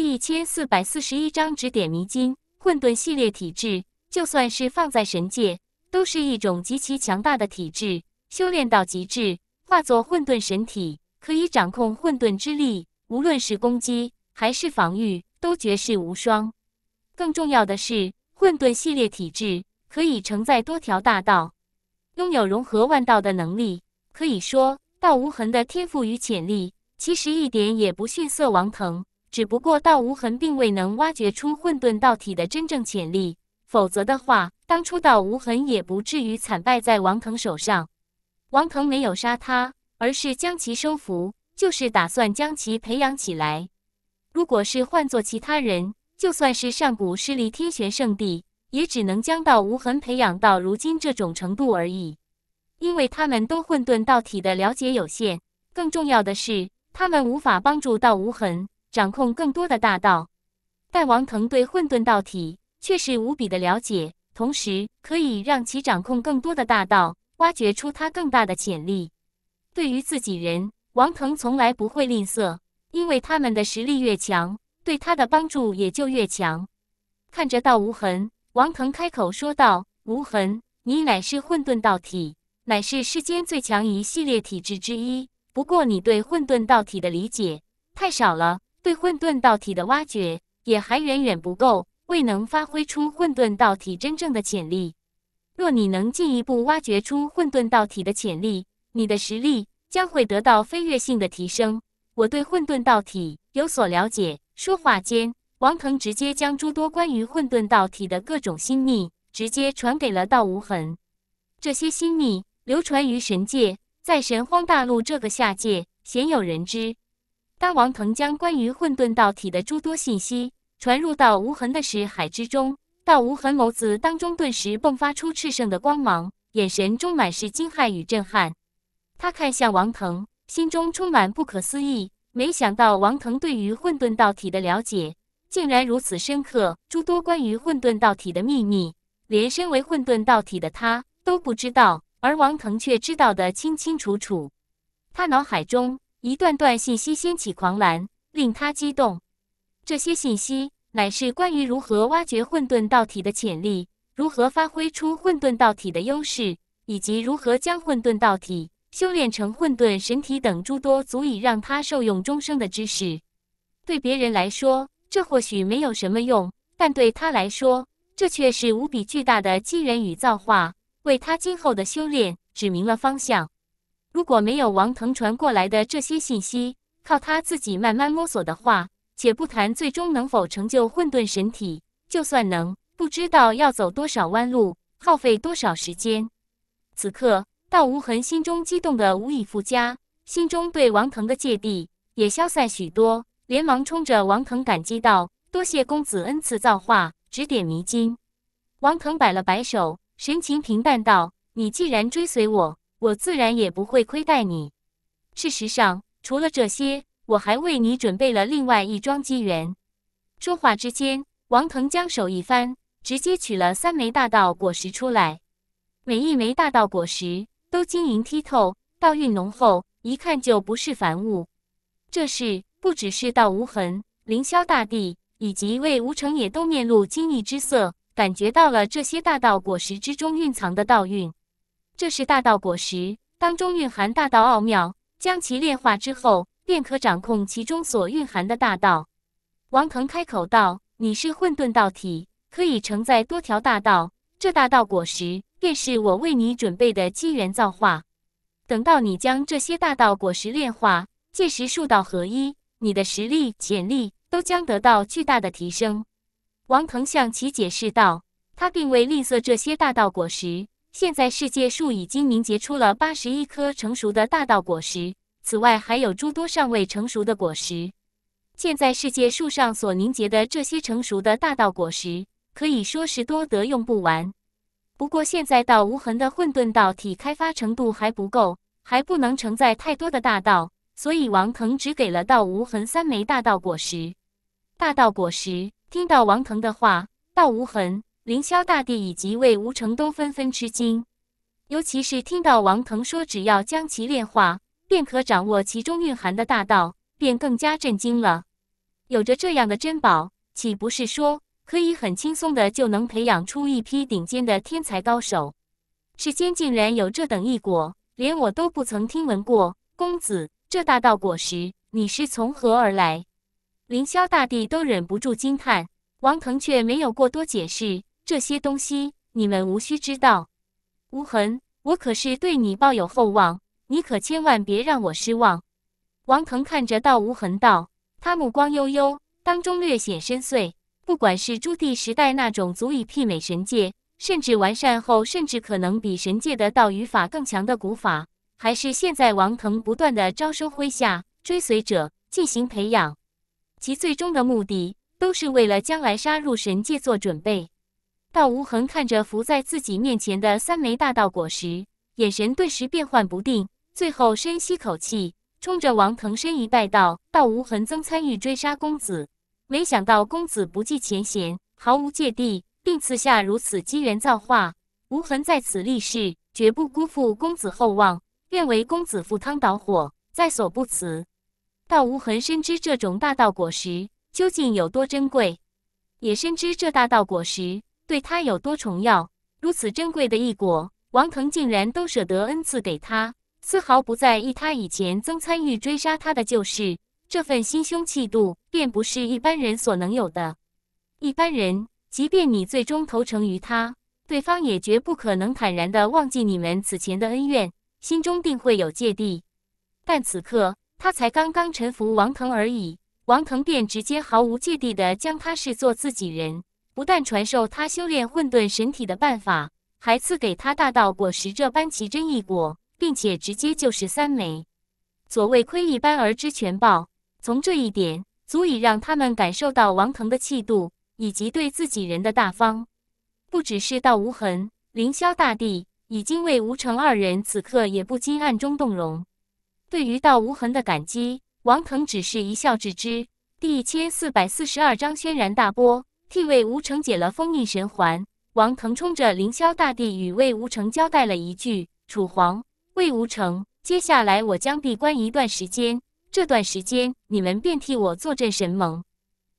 第一千四百四十一章指点迷津。混沌系列体质，就算是放在神界，都是一种极其强大的体质。修炼到极致，化作混沌神体，可以掌控混沌之力，无论是攻击还是防御，都绝世无双。更重要的是，混沌系列体质可以承载多条大道，拥有融合万道的能力。可以说，道无痕的天赋与潜力，其实一点也不逊色王腾。只不过道无痕并未能挖掘出混沌道体的真正潜力，否则的话，当初道无痕也不至于惨败在王腾手上。王腾没有杀他，而是将其收服，就是打算将其培养起来。如果是换做其他人，就算是上古势力天玄圣地，也只能将道无痕培养到如今这种程度而已。因为他们都混沌道体的了解有限，更重要的是，他们无法帮助道无痕。掌控更多的大道，但王腾对混沌道体却是无比的了解，同时可以让其掌控更多的大道，挖掘出他更大的潜力。对于自己人，王腾从来不会吝啬，因为他们的实力越强，对他的帮助也就越强。看着道无痕，王腾开口说道：“无痕，你乃是混沌道体，乃是世间最强一系列体质之一。不过，你对混沌道体的理解太少了。”对混沌道体的挖掘也还远远不够，未能发挥出混沌道体真正的潜力。若你能进一步挖掘出混沌道体的潜力，你的实力将会得到飞跃性的提升。我对混沌道体有所了解。说话间，王腾直接将诸多关于混沌道体的各种心秘直接传给了道无痕。这些心秘流传于神界，在神荒大陆这个下界鲜有人知。当王腾将关于混沌道体的诸多信息传入到无痕的识海之中，道无痕眸子当中顿时迸发出炽盛的光芒，眼神中满是惊骇与震撼。他看向王腾，心中充满不可思议。没想到王腾对于混沌道体的了解竟然如此深刻，诸多关于混沌道体的秘密，连身为混沌道体的他都不知道，而王腾却知道得清清楚楚。他脑海中。一段段信息掀起狂澜，令他激动。这些信息乃是关于如何挖掘混沌道体的潜力，如何发挥出混沌道体的优势，以及如何将混沌道体修炼成混沌神体等诸多足以让他受用终生的知识。对别人来说，这或许没有什么用，但对他来说，这却是无比巨大的机缘与造化，为他今后的修炼指明了方向。如果没有王腾传过来的这些信息，靠他自己慢慢摸索的话，且不谈最终能否成就混沌神体，就算能，不知道要走多少弯路，耗费多少时间。此刻，道无痕心中激动的无以复加，心中对王腾的芥蒂也消散许多，连忙冲着王腾感激道：“多谢公子恩赐造化，指点迷津。”王腾摆了摆手，神情平淡道：“你既然追随我。”我自然也不会亏待你。事实上，除了这些，我还为你准备了另外一桩机缘。说话之间，王腾将手一翻，直接取了三枚大道果实出来。每一枚大道果实都晶莹剔透，道韵浓厚，一看就不是凡物。这是不只是道无痕、凌霄大帝以及魏无成也都面露惊异之色，感觉到了这些大道果实之中蕴藏的道韵。这是大道果实，当中蕴含大道奥妙，将其炼化之后，便可掌控其中所蕴含的大道。王腾开口道：“你是混沌道体，可以承载多条大道，这大道果实便是我为你准备的机缘造化。等到你将这些大道果实炼化，届时数道合一，你的实力、潜力都将得到巨大的提升。”王腾向其解释道：“他并未吝啬这些大道果实。”现在世界树已经凝结出了八十一颗成熟的大道果实，此外还有诸多尚未成熟的果实。现在世界树上所凝结的这些成熟的大道果实，可以说是多得用不完。不过现在道无痕的混沌道体开发程度还不够，还不能承载太多的大道，所以王腾只给了道无痕三枚大道果实。大道果实，听到王腾的话，道无痕。凌霄大帝以及魏无成都纷纷吃惊，尤其是听到王腾说只要将其炼化，便可掌握其中蕴含的大道，便更加震惊了。有着这样的珍宝，岂不是说可以很轻松的就能培养出一批顶尖的天才高手？世间竟然有这等异果，连我都不曾听闻过。公子，这大道果实，你是从何而来？凌霄大帝都忍不住惊叹，王腾却没有过多解释。这些东西你们无需知道。无痕，我可是对你抱有厚望，你可千万别让我失望。王腾看着道无痕道，他目光悠悠，当中略显深邃。不管是朱棣时代那种足以媲美神界，甚至完善后甚至可能比神界的道语法更强的古法，还是现在王腾不断的招收麾下追随者进行培养。其最终的目的，都是为了将来杀入神界做准备。道无痕看着浮在自己面前的三枚大道果实，眼神顿时变幻不定，最后深吸口气，冲着王腾深一拜道：“道无痕曾参与追杀公子，没想到公子不计前嫌，毫无芥蒂，并赐下如此机缘造化。无痕在此立誓，绝不辜负公子厚望，愿为公子赴汤蹈火，在所不辞。”道无痕深知这种大道果实究竟有多珍贵，也深知这大道果实对他有多重要。如此珍贵的一果，王腾竟然都舍得恩赐给他，丝毫不在意他以前曾参与追杀他的旧事。这份心胸气度，便不是一般人所能有的。一般人，即便你最终投诚于他，对方也绝不可能坦然的忘记你们此前的恩怨，心中定会有芥蒂。但此刻。他才刚刚臣服王腾而已，王腾便直接毫无芥蒂地将他视作自己人，不但传授他修炼混沌神体的办法，还赐给他大道果实这般奇珍异果，并且直接就是三枚。所谓窥一斑而知全豹，从这一点足以让他们感受到王腾的气度以及对自己人的大方。不只是道无痕、凌霄大帝，已经为吴成二人此刻也不禁暗中动容。对于道无痕的感激，王腾只是一笑置之。第一千四百四十二章轩然大波，替魏无成解了封印神环。王腾冲着凌霄大帝与魏无成交代了一句：“楚皇，魏无成，接下来我将闭关一段时间，这段时间你们便替我坐镇神盟。”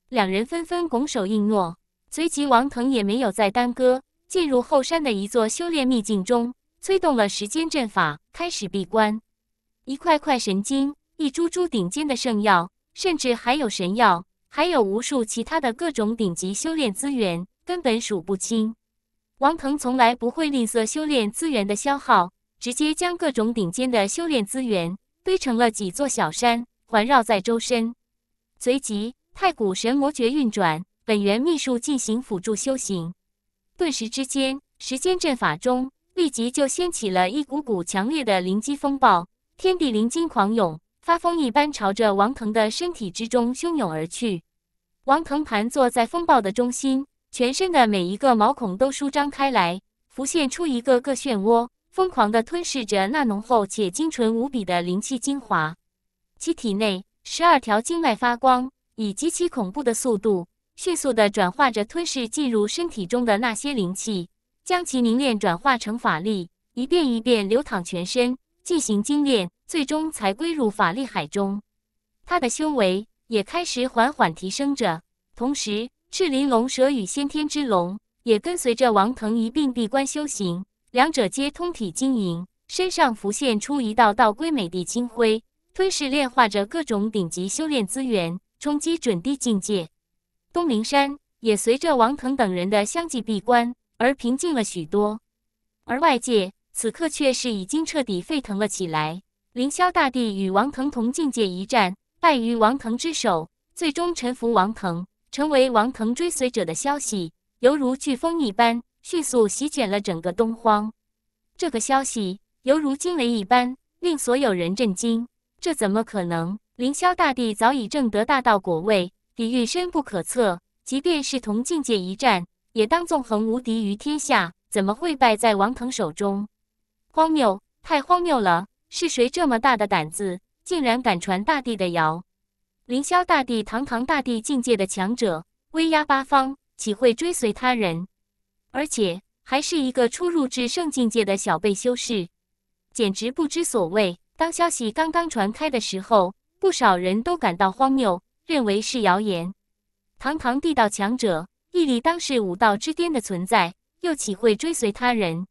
两人纷纷拱手应诺。随即，王腾也没有再耽搁，进入后山的一座修炼秘境中，催动了时间阵法，开始闭关。一块块神经，一株株顶尖的圣药，甚至还有神药，还有无数其他的各种顶级修炼资源，根本数不清。王腾从来不会吝啬修炼资源的消耗，直接将各种顶尖的修炼资源堆成了几座小山，环绕在周身。随即，太古神魔诀运转，本源秘术进行辅助修行。顿时之间，时间阵法中立即就掀起了一股股强烈的灵机风暴。天地灵金狂涌，发疯一般朝着王腾的身体之中汹涌而去。王腾盘坐在风暴的中心，全身的每一个毛孔都舒张开来，浮现出一个个漩涡，疯狂地吞噬着那浓厚且精纯无比的灵气精华。其体内十二条经脉发光，以极其恐怖的速度，迅速地转化着吞噬进入身体中的那些灵气，将其凝练转化成法力，一遍一遍流淌全身。进行精炼，最终才归入法力海中。他的修为也开始缓缓提升着，同时赤鳞龙蛇与先天之龙也跟随着王腾一并闭关修行，两者皆通体晶莹，身上浮现出一道道瑰美的清辉，吞噬炼化着各种顶级修炼资源，冲击准地境界。东陵山也随着王腾等人的相继闭关而平静了许多，而外界。此刻却是已经彻底沸腾了起来。凌霄大帝与王腾同境界一战，败于王腾之手，最终臣服王腾，成为王腾追随者的消息，犹如飓风一般，迅速席卷了整个东荒。这个消息犹如惊雷一般，令所有人震惊。这怎么可能？凌霄大帝早已正得大道果位，底蕴深不可测，即便是同境界一战，也当纵横无敌于天下，怎么会败在王腾手中？荒谬，太荒谬了！是谁这么大的胆子，竟然敢传大帝的谣？凌霄大帝堂堂大帝境界的强者，威压八方，岂会追随他人？而且还是一个初入至圣境界的小辈修士，简直不知所谓。当消息刚刚传开的时候，不少人都感到荒谬，认为是谣言。堂堂地道强者，屹立当世武道之巅的存在，又岂会追随他人？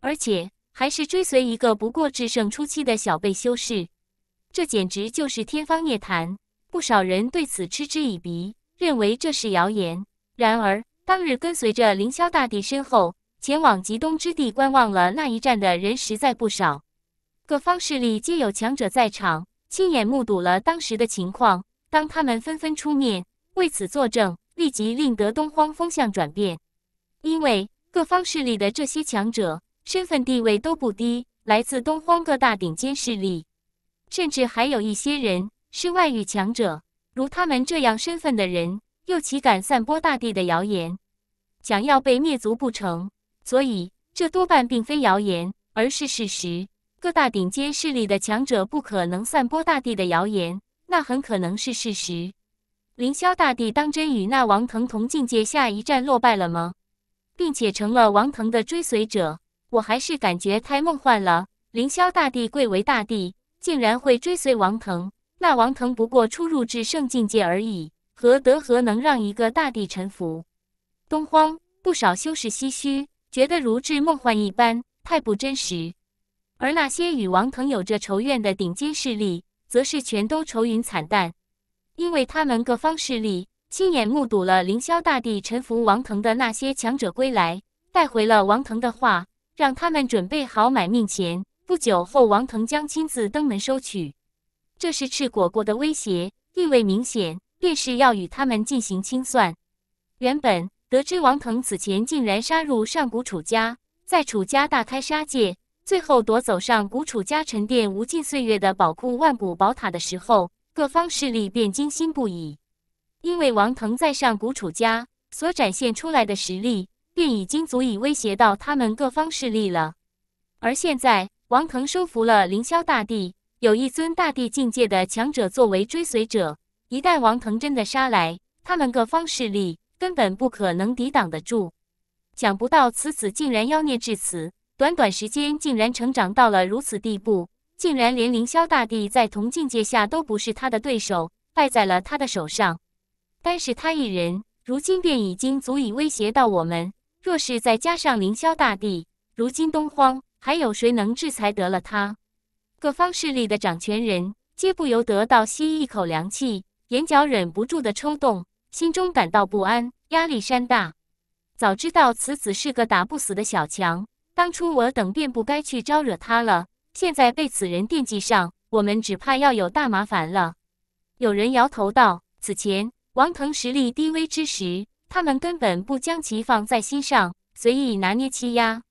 而且还是追随一个不过至圣初期的小辈修士，这简直就是天方夜谭。不少人对此嗤之以鼻，认为这是谣言。然而当日跟随着凌霄大帝身后前往极东之地观望了那一战的人实在不少，各方势力皆有强者在场，亲眼目睹了当时的情况。当他们纷纷出面为此作证，立即令得东荒风向转变，因为各方势力的这些强者。身份地位都不低，来自东荒各大顶尖势力，甚至还有一些人是外域强者。如他们这样身份的人，又岂敢散播大地的谣言，想要被灭族不成？所以，这多半并非谣言，而是事实。各大顶尖势力的强者不可能散播大地的谣言，那很可能是事实。凌霄大帝当真与那王腾同境界下一战落败了吗？并且成了王腾的追随者？我还是感觉太梦幻了。凌霄大帝贵为大帝，竟然会追随王腾？那王腾不过初入至圣境界而已，何德何能让一个大帝臣服？东荒不少修士唏嘘，觉得如至梦幻一般，太不真实。而那些与王腾有着仇怨的顶尖势力，则是全都愁云惨淡，因为他们各方势力亲眼目睹了凌霄大帝臣服王腾的那些强者归来，带回了王腾的话。让他们准备好买命钱，不久后王腾将亲自登门收取。这是赤果果的威胁，意味明显，便是要与他们进行清算。原本得知王腾此前竟然杀入上古楚家，在楚家大开杀戒，最后夺走上古楚家沉淀无尽岁月的宝库万古宝塔的时候，各方势力便惊心不已，因为王腾在上古楚家所展现出来的实力。便已经足以威胁到他们各方势力了。而现在，王腾收服了凌霄大帝，有一尊大帝境界的强者作为追随者。一旦王腾真的杀来，他们各方势力根本不可能抵挡得住。想不到此子竟然妖孽至此，短短时间竟然成长到了如此地步，竟然连凌霄大帝在同境界下都不是他的对手，败在了他的手上。单是他一人，如今便已经足以威胁到我们。若是再加上凌霄大帝，如今东荒还有谁能制裁得了他？各方势力的掌权人皆不由得倒吸一口凉气，眼角忍不住的抽动，心中感到不安，压力山大。早知道此子是个打不死的小强，当初我等便不该去招惹他了。现在被此人惦记上，我们只怕要有大麻烦了。有人摇头道：“此前王腾实力低微之时。”他们根本不将其放在心上，随意拿捏欺压。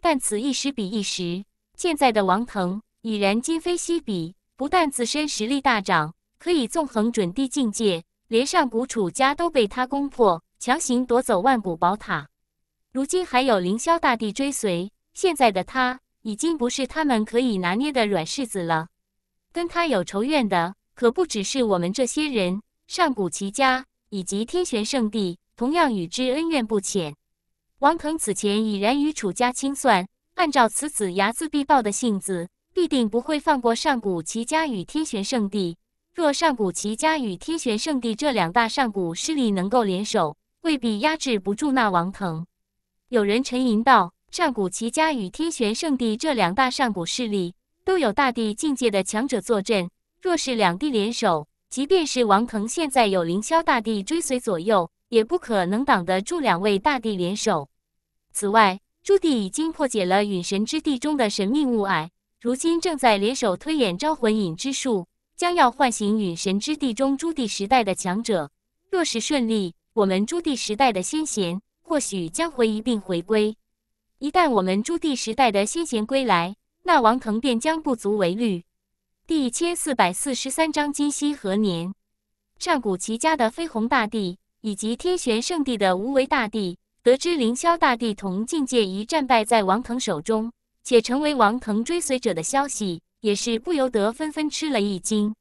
但此一时彼一时，现在的王腾已然今非昔比，不但自身实力大涨，可以纵横准地境界，连上古楚家都被他攻破，强行夺走万古宝塔。如今还有凌霄大帝追随，现在的他已经不是他们可以拿捏的软柿子了。跟他有仇怨的，可不只是我们这些人，上古齐家以及天玄圣地。同样与之恩怨不浅。王腾此前已然与楚家清算，按照此子睚眦必报的性子，必定不会放过上古齐家与天玄圣地。若上古齐家与天玄圣地这两大上古势力能够联手，未必压制不住那王腾。有人沉吟道：“上古齐家与天玄圣地这两大上古势力，都有大帝境界的强者坐镇。若是两地联手，即便是王腾现在有凌霄大帝追随左右。”也不可能挡得住两位大帝联手。此外，朱棣已经破解了陨神之地中的神秘物霭，如今正在联手推演招魂引之术，将要唤醒陨神之地中朱棣时代的强者。若是顺利，我们朱棣时代的先贤或许将会一并回归。一旦我们朱棣时代的先贤归来，那王腾便将不足为虑。第一千四百四十三章今夕何年？上古齐家的飞鸿大帝。以及天玄圣地的无为大帝得知凌霄大帝同境界一战败在王腾手中，且成为王腾追随者的消息，也是不由得纷纷吃了一惊。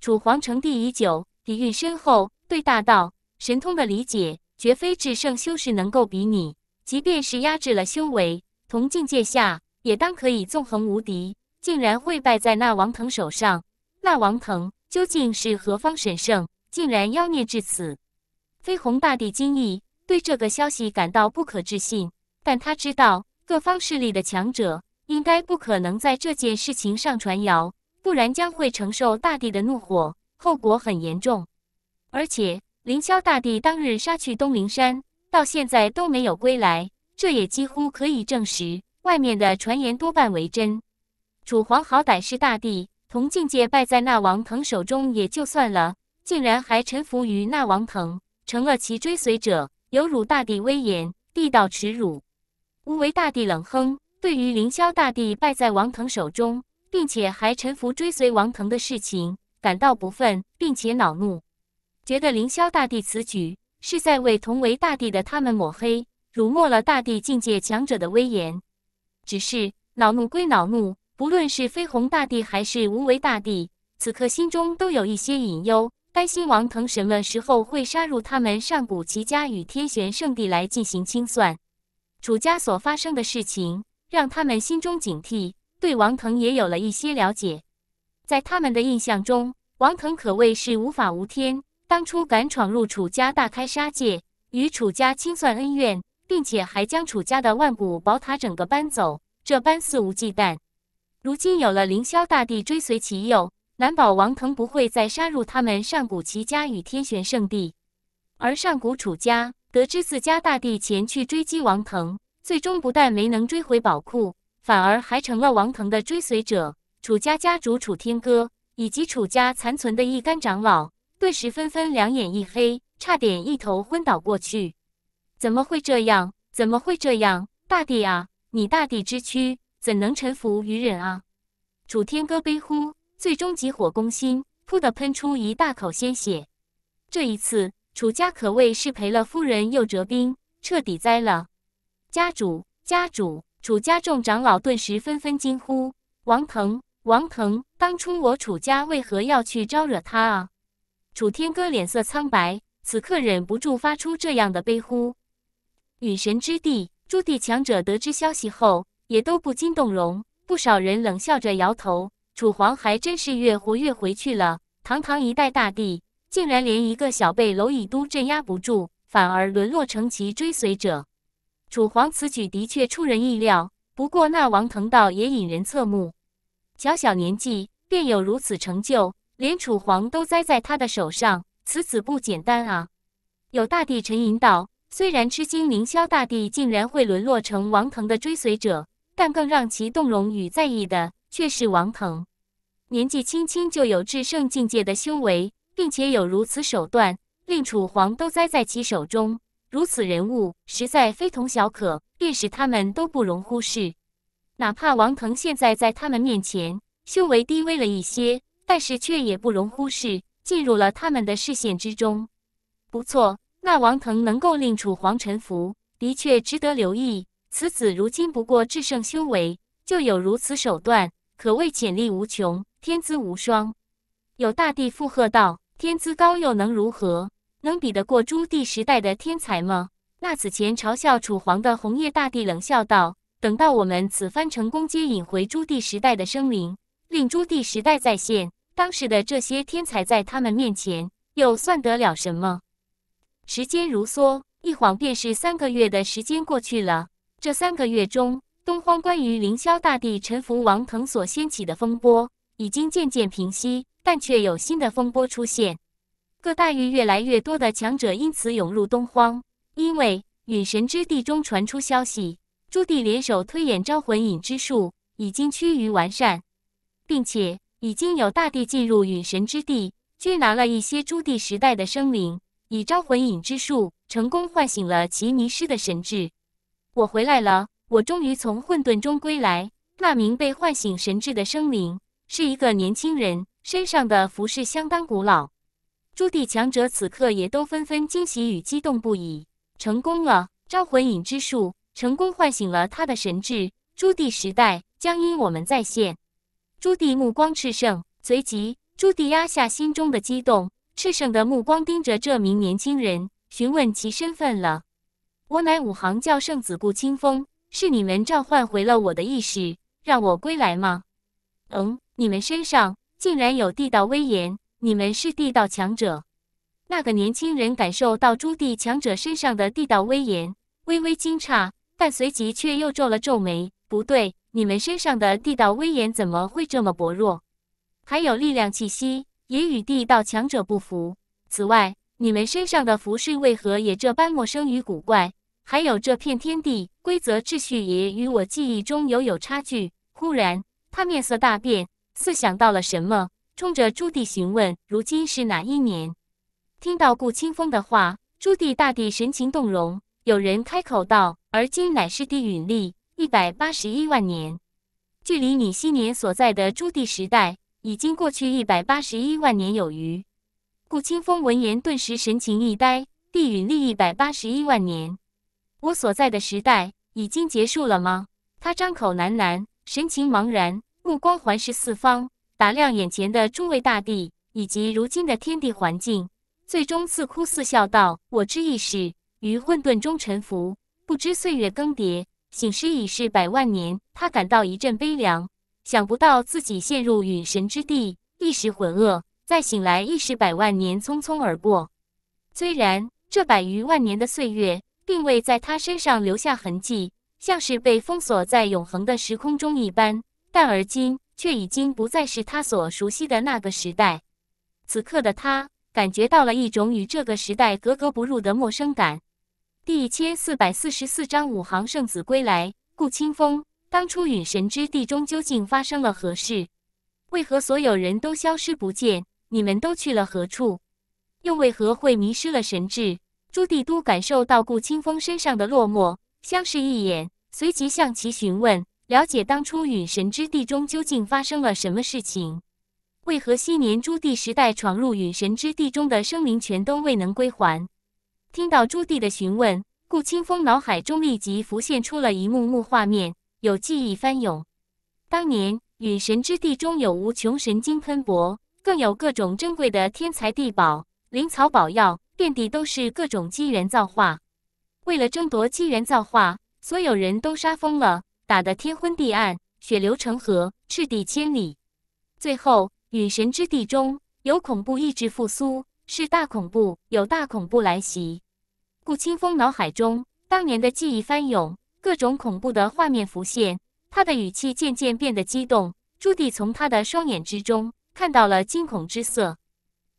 楚皇成帝已久，底蕴深厚，对大道神通的理解绝非至圣修士能够比拟。即便是压制了修为，同境界下也当可以纵横无敌，竟然会败在那王腾手上。那王腾究竟是何方神圣？竟然妖孽至此。飞鸿大帝惊异，对这个消息感到不可置信。但他知道，各方势力的强者应该不可能在这件事情上传谣，不然将会承受大帝的怒火，后果很严重。而且，凌霄大帝当日杀去东陵山，到现在都没有归来，这也几乎可以证实，外面的传言多半为真。楚皇好歹是大帝，同境界败在那王腾手中也就算了，竟然还臣服于那王腾，成了其追随者，有辱大帝威严，地道耻辱。无为大帝冷哼，对于凌霄大帝败在王腾手中，并且还臣服追随王腾的事情，感到不忿，并且恼怒，觉得凌霄大帝此举是在为同为大帝的他们抹黑，辱没了大帝境界强者的威严。只是恼怒归恼怒。不论是飞鸿大帝还是无为大帝，此刻心中都有一些隐忧，担心王腾什么时候会杀入他们上古齐家与天玄圣地来进行清算。楚家所发生的事情让他们心中警惕，对王腾也有了一些了解。在他们的印象中，王腾可谓是无法无天，当初敢闯入楚家大开杀戒，与楚家清算恩怨，并且还将楚家的万古宝塔整个搬走，这般肆无忌惮。如今有了凌霄大帝追随其右，难保王腾不会再杀入他们上古齐家与天玄圣地。而上古楚家得知自家大帝前去追击王腾，最终不但没能追回宝库，反而还成了王腾的追随者。楚家家主楚天歌以及楚家残存的一干长老，顿时纷纷两眼一黑，差点一头昏倒过去。怎么会这样？怎么会这样？大帝啊，你大帝之躯！怎能臣服于人啊！楚天歌悲呼，最终急火攻心，噗的喷出一大口鲜血。这一次，楚家可谓是赔了夫人又折兵，彻底栽了。家主，家主！楚家众长老顿时纷纷惊呼：“王腾，王腾！当初我楚家为何要去招惹他啊？”楚天歌脸色苍白，此刻忍不住发出这样的悲呼。陨神之地，诸地强者得知消息后。也都不禁动容，不少人冷笑着摇头。楚皇还真是越活越回去了，堂堂一代大帝，竟然连一个小辈蝼蚁都镇压不住，反而沦落成其追随者。楚皇此举的确出人意料，不过那王腾道也引人侧目。小小年纪便有如此成就，连楚皇都栽在他的手上，此子不简单啊！有大帝沉吟道：“虽然吃惊凌霄大帝竟然会沦落成王腾的追随者。”但更让其动容与在意的，却是王腾。年纪轻轻就有至圣境界的修为，并且有如此手段，令楚皇都栽在其手中。如此人物，实在非同小可，便是他们都不容忽视。哪怕王腾现在在他们面前修为低微了一些，但是却也不容忽视，进入了他们的视线之中。不错，那王腾能够令楚皇臣服，的确值得留意。此子如今不过至圣修为，就有如此手段，可谓潜力无穷，天资无双。有大帝附和道：“天资高又能如何？能比得过朱棣时代的天才吗？”那此前嘲笑楚皇的红叶大帝冷笑道：“等到我们此番成功接引回朱棣时代的生灵，令朱棣时代再现，当时的这些天才在他们面前，又算得了什么？”时间如梭，一晃便是三个月的时间过去了。这三个月中，东荒关于凌霄大帝臣服王腾所掀起的风波已经渐渐平息，但却有新的风波出现。各大域越来越多的强者因此涌入东荒，因为陨神之地中传出消息，朱棣联手推演招魂引之术已经趋于完善，并且已经有大帝进入陨神之地，拘拿了一些朱棣时代的生灵，以招魂引之术成功唤醒了其迷失的神智。我回来了，我终于从混沌中归来。那名被唤醒神智的生灵是一个年轻人，身上的服饰相当古老。诸地强者此刻也都纷纷惊喜与激动不已。成功了！招魂引之术成功唤醒了他的神智，朱棣时代将因我们再现。朱棣目光炽盛，随即朱棣压下心中的激动，炽盛的目光盯着这名年轻人，询问其身份了。我乃五行教圣子顾清风，是你们召唤回了我的意识，让我归来吗？嗯，你们身上竟然有地道威严，你们是地道强者。那个年轻人感受到朱棣强者身上的地道威严，微微惊诧，但随即却又皱了皱眉：“不对，你们身上的地道威严怎么会这么薄弱？还有力量气息，也与地道强者不符。此外，你们身上的服饰为何也这般陌生与古怪？还有这片天地规则秩序也与我记忆中有有差距。”忽然，他面色大变，似想到了什么，冲着朱棣询问：“如今是哪一年？”听到顾清风的话，朱棣大帝神情动容。有人开口道：“而今乃是帝允历一百八十一万年，距离你昔年所在的朱棣时代，已经过去一百八十一万年有余。”顾清风闻言，顿时神情一呆：“帝允历一百八十一万年，我所在的时代已经结束了吗？”他张口喃喃，神情茫然，目光环视四方，打量眼前的诸位大帝以及如今的天地环境。最终似哭似笑道：“我之意识于混沌中沉浮，不知岁月更迭，醒时已是百万年。”他感到一阵悲凉，想不到自己陷入陨神之地，一时浑噩，再醒来亦是百万年匆匆而过。虽然这百余万年的岁月并未在他身上留下痕迹，像是被封锁在永恒的时空中一般，但而今却已经不再是他所熟悉的那个时代。此刻的他。感觉到了一种与这个时代格格不入的陌生感。第一千四百四十四章五行圣子归来。顾清风，当初陨神之地中究竟发生了何事？为何所有人都消失不见？你们都去了何处？又为何会迷失了神智？朱棣都感受到顾清风身上的落寞，相视一眼，随即向其询问，了解当初陨神之地中究竟发生了什么事情。为何昔年朱棣时代闯入陨神之地中的生灵全都未能归还？听到朱棣的询问，顾清风脑海中立即浮现出了一幕幕画面，有记忆翻涌。当年陨神之地中有无穷神晶喷薄，更有各种珍贵的天材地宝、灵草宝药，遍地都是各种机缘造化。为了争夺机缘造化，所有人都杀疯了，打得天昏地暗，血流成河，赤地千里。最后。陨神之地中有恐怖意志复苏，是大恐怖，有大恐怖来袭。顾清风脑海中当年的记忆翻涌，各种恐怖的画面浮现，他的语气渐渐变得激动。朱棣从他的双眼之中看到了惊恐之色。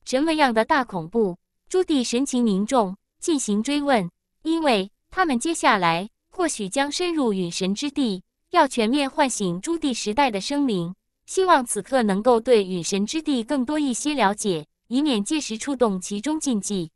什么样的大恐怖？朱棣神情凝重，进行追问。因为他们接下来或许将深入陨神之地，要全面唤醒朱棣时代的生灵。希望此刻能够对陨神之地更多一些了解，以免届时触动其中禁忌。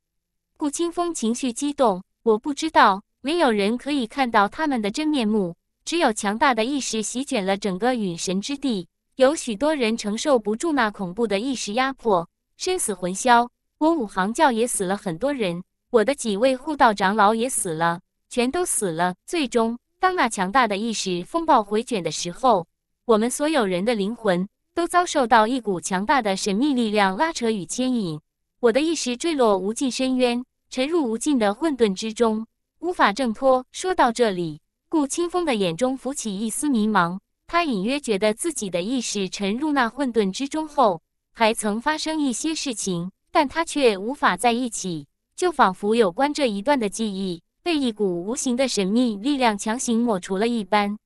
顾清风情绪激动，我不知道，没有人可以看到他们的真面目，只有强大的意识席卷了整个陨神之地，有许多人承受不住那恐怖的意识压迫，生死魂消。我五行教也死了很多人，我的几位护道长老也死了，全都死了。最终，当那强大的意识风暴回卷的时候。我们所有人的灵魂都遭受到一股强大的神秘力量拉扯与牵引，我的意识坠落无尽深渊，沉入无尽的混沌之中，无法挣脱。说到这里，顾清风的眼中浮起一丝迷茫，他隐约觉得自己的意识沉入那混沌之中后，还曾发生一些事情，但他却无法在一起，就仿佛有关这一段的记忆被一股无形的神秘力量强行抹除了一般。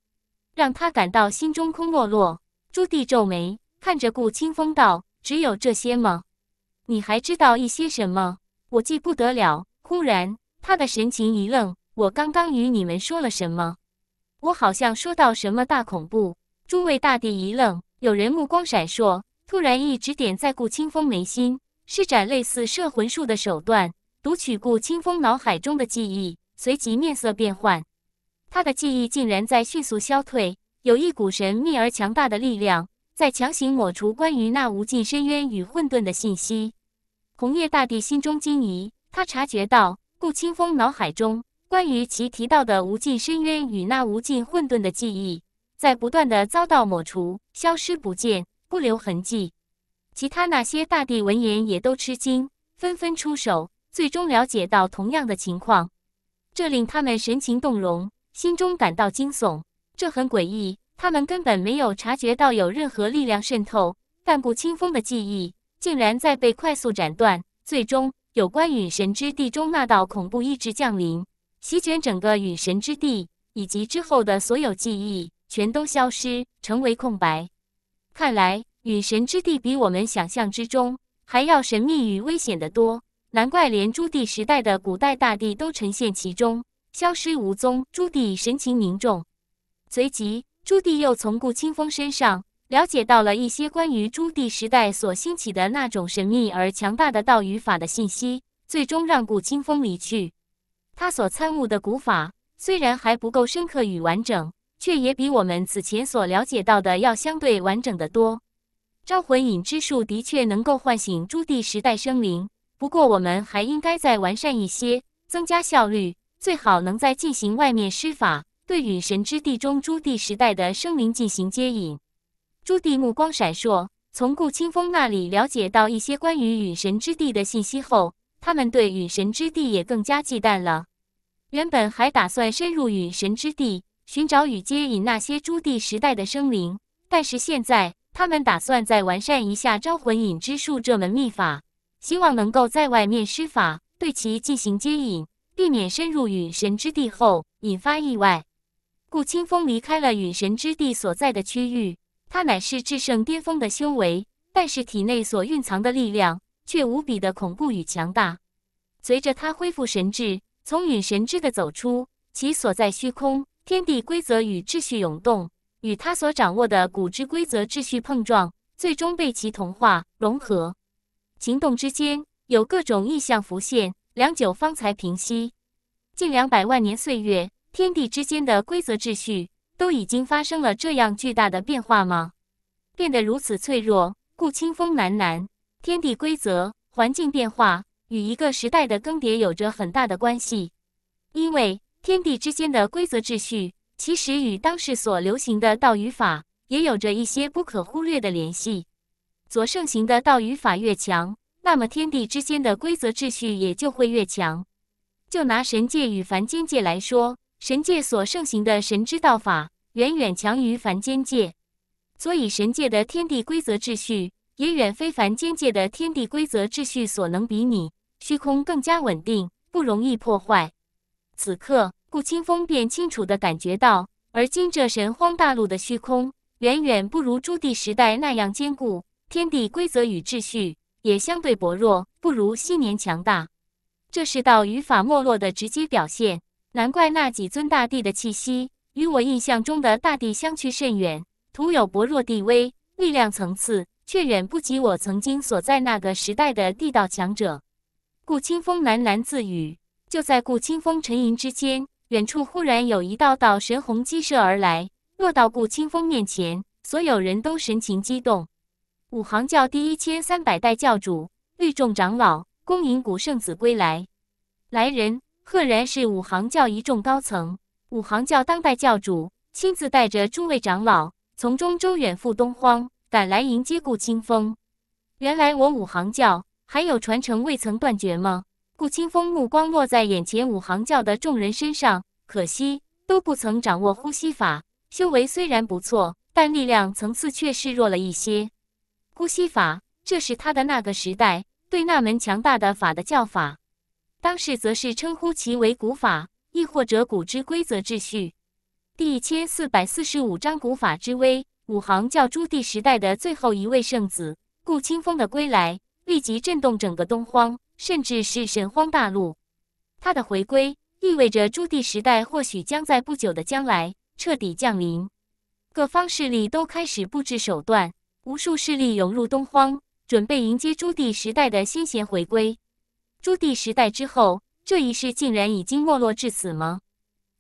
让他感到心中空落落。朱棣皱眉，看着顾清风道：“只有这些吗？你还知道一些什么？我记不得了。”忽然，他的神情一愣：“我刚刚与你们说了什么？我好像说到什么大恐怖。”诸位大帝一愣，有人目光闪烁，突然一指点在顾清风眉心，施展类似摄魂术的手段，读取顾清风脑海中的记忆，随即面色变幻。他的记忆竟然在迅速消退，有一股神秘而强大的力量在强行抹除关于那无尽深渊与混沌的信息。红叶大帝心中惊疑，他察觉到顾清风脑海中关于其提到的无尽深渊与那无尽混沌的记忆在不断的遭到抹除，消失不见，不留痕迹。其他那些大帝闻言也都吃惊，纷纷出手，最终了解到同样的情况，这令他们神情动容。心中感到惊悚，这很诡异。他们根本没有察觉到有任何力量渗透，但顾清风的记忆竟然在被快速斩断，最终有关陨神之地中那道恐怖意志降临，席卷整个陨神之地，以及之后的所有记忆全都消失，成为空白。看来陨神之地比我们想象之中还要神秘与危险得多，难怪连朱棣时代的古代大帝都沉陷其中，消失无踪。朱棣神情凝重，随即朱棣又从顾清风身上。了解到了一些关于朱棣时代所兴起的那种神秘而强大的道与法的信息，最终让顾清风离去。他所参悟的古法虽然还不够深刻与完整，却也比我们此前所了解到的要相对完整的多。招魂引之术的确能够唤醒朱棣时代生灵，不过我们还应该再完善一些，增加效率，最好能在进行外面施法，对陨神之地中朱棣时代的生灵进行接引。朱棣目光闪烁，从顾清风那里了解到一些关于陨神之地的信息后，他们对陨神之地也更加忌惮了。原本还打算深入陨神之地，寻找与接引那些朱棣时代的生灵，但是现在他们打算再完善一下招魂引之术这门秘法，希望能够在外面施法对其进行接引，避免深入陨神之地后引发意外。顾清风离开了陨神之地所在的区域。他乃是至圣巅峰的修为，但是体内所蕴藏的力量却无比的恐怖与强大。随着他恢复神智，从陨神之的走出，其所在虚空天地规则与秩序涌动，与他所掌握的古之规则秩序碰撞，最终被其同化融合。行动之间有各种异象浮现，良久方才平息。近两百万年岁月，天地之间的规则秩序。都已经发生了这样巨大的变化吗？变得如此脆弱？顾清风喃喃：“天地规则、环境变化与一个时代的更迭有着很大的关系，因为天地之间的规则秩序，其实与当时所流行的道语法也有着一些不可忽略的联系。所盛行的道语法越强，那么天地之间的规则秩序也就会越强。就拿神界与凡间界来说。”神界所盛行的神之道法，远远强于凡间界，所以神界的天地规则秩序，也远非凡间界的天地规则秩序所能比拟。虚空更加稳定，不容易破坏。此刻，顾清风便清楚地感觉到，而今这神荒大陆的虚空，远远不如朱棣时代那样坚固，天地规则与秩序也相对薄弱，不如昔年强大。这是道语法没落的直接表现。难怪那几尊大帝的气息与我印象中的大帝相去甚远，徒有薄弱地位，力量层次却远不及我曾经所在那个时代的地道强者。顾清风喃喃自语。就在顾清风沉吟之间，远处忽然有一道道神虹激射而来，落到顾清风面前，所有人都神情激动。五行教第一千三百代教主律众长老恭迎古圣子归来，来人。赫然是五行教一众高层，五行教当代教主亲自带着诸位长老，从中州远赴东荒，赶来迎接顾清风。原来我五行教还有传承未曾断绝吗？顾清风目光落在眼前五行教的众人身上，可惜都不曾掌握呼吸法，修为虽然不错，但力量层次却是弱了一些。呼吸法，这是他的那个时代对那门强大的法的叫法。当时则是称呼其为古法，亦或者古之规则秩序。第一千四百四十五章古法之威，五行教朱棣时代的最后一位圣子顾清风的归来，立即震动整个东荒，甚至是神荒大陆。他的回归意味着朱棣时代或许将在不久的将来彻底降临。各方势力都开始布置手段，无数势力涌入东荒，准备迎接朱棣时代的先贤回归。朱棣时代之后，这一世竟然已经没落至此吗？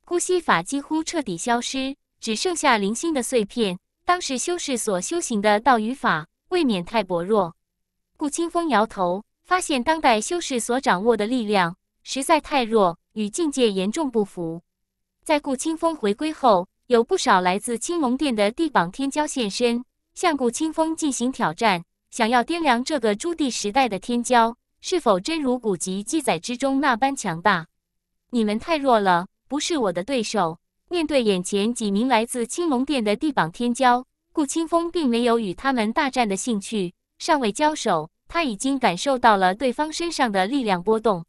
呼吸法几乎彻底消失，只剩下零星的碎片。当时修士所修行的道与法，未免太薄弱。顾清风摇头，发现当代修士所掌握的力量实在太弱，与境界严重不符。在顾清风回归后，有不少来自青龙殿的地榜天骄现身，向顾清风进行挑战，想要掂量这个朱棣时代的天骄。是否真如古籍记载之中那般强大？你们太弱了，不是我的对手。面对眼前几名来自青龙殿的地榜天骄，顾清风并没有与他们大战的兴趣。尚未交手，他已经感受到了对方身上的力量波动。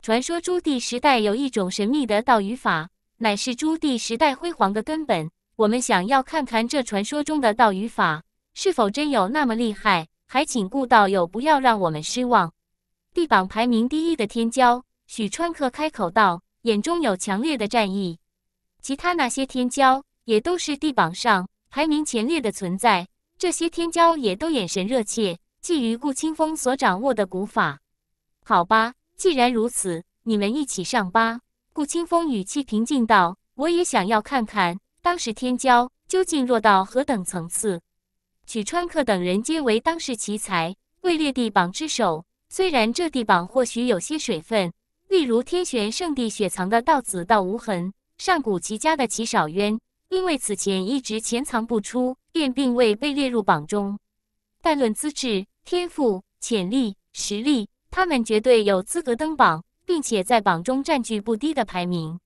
传说朱棣时代有一种神秘的道语法，乃是朱棣时代辉煌的根本。我们想要看看这传说中的道语法是否真有那么厉害，还请顾道友不要让我们失望。地榜排名第一的天骄许川客开口道，眼中有强烈的战意。其他那些天骄也都是地榜上排名前列的存在，这些天骄也都眼神热切，觊觎顾清风所掌握的古法。好吧。既然如此，你们一起上吧。”顾清风语气平静道，“我也想要看看当时天骄究竟弱到何等层次。”曲川客等人皆为当世奇才，位列地榜之首。虽然这地榜或许有些水分，例如天玄圣地雪藏的道子道无痕，上古奇家的齐少渊，因为此前一直潜藏不出，便并未被列入榜中。但论资质、天赋、潜力、实力，他们绝对有资格登榜，并且在榜中占据不低的排名。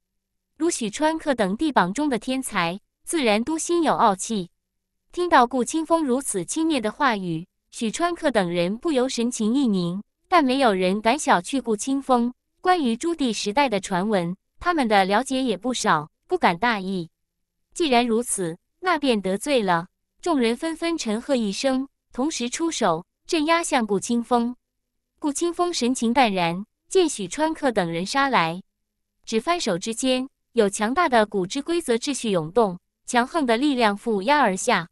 如许川客等地榜中的天才，自然都心有傲气。听到顾清风如此轻蔑的话语，许川客等人不由神情一凝。但没有人敢小觑顾清风。关于朱棣时代的传闻，他们的了解也不少，不敢大意。既然如此，那便得罪了。众人纷纷沉喝一声，同时出手镇压向顾清风。顾清风神情淡然，见许川客等人杀来，只翻手之间，有强大的古之规则秩序涌动，强横的力量覆压而下。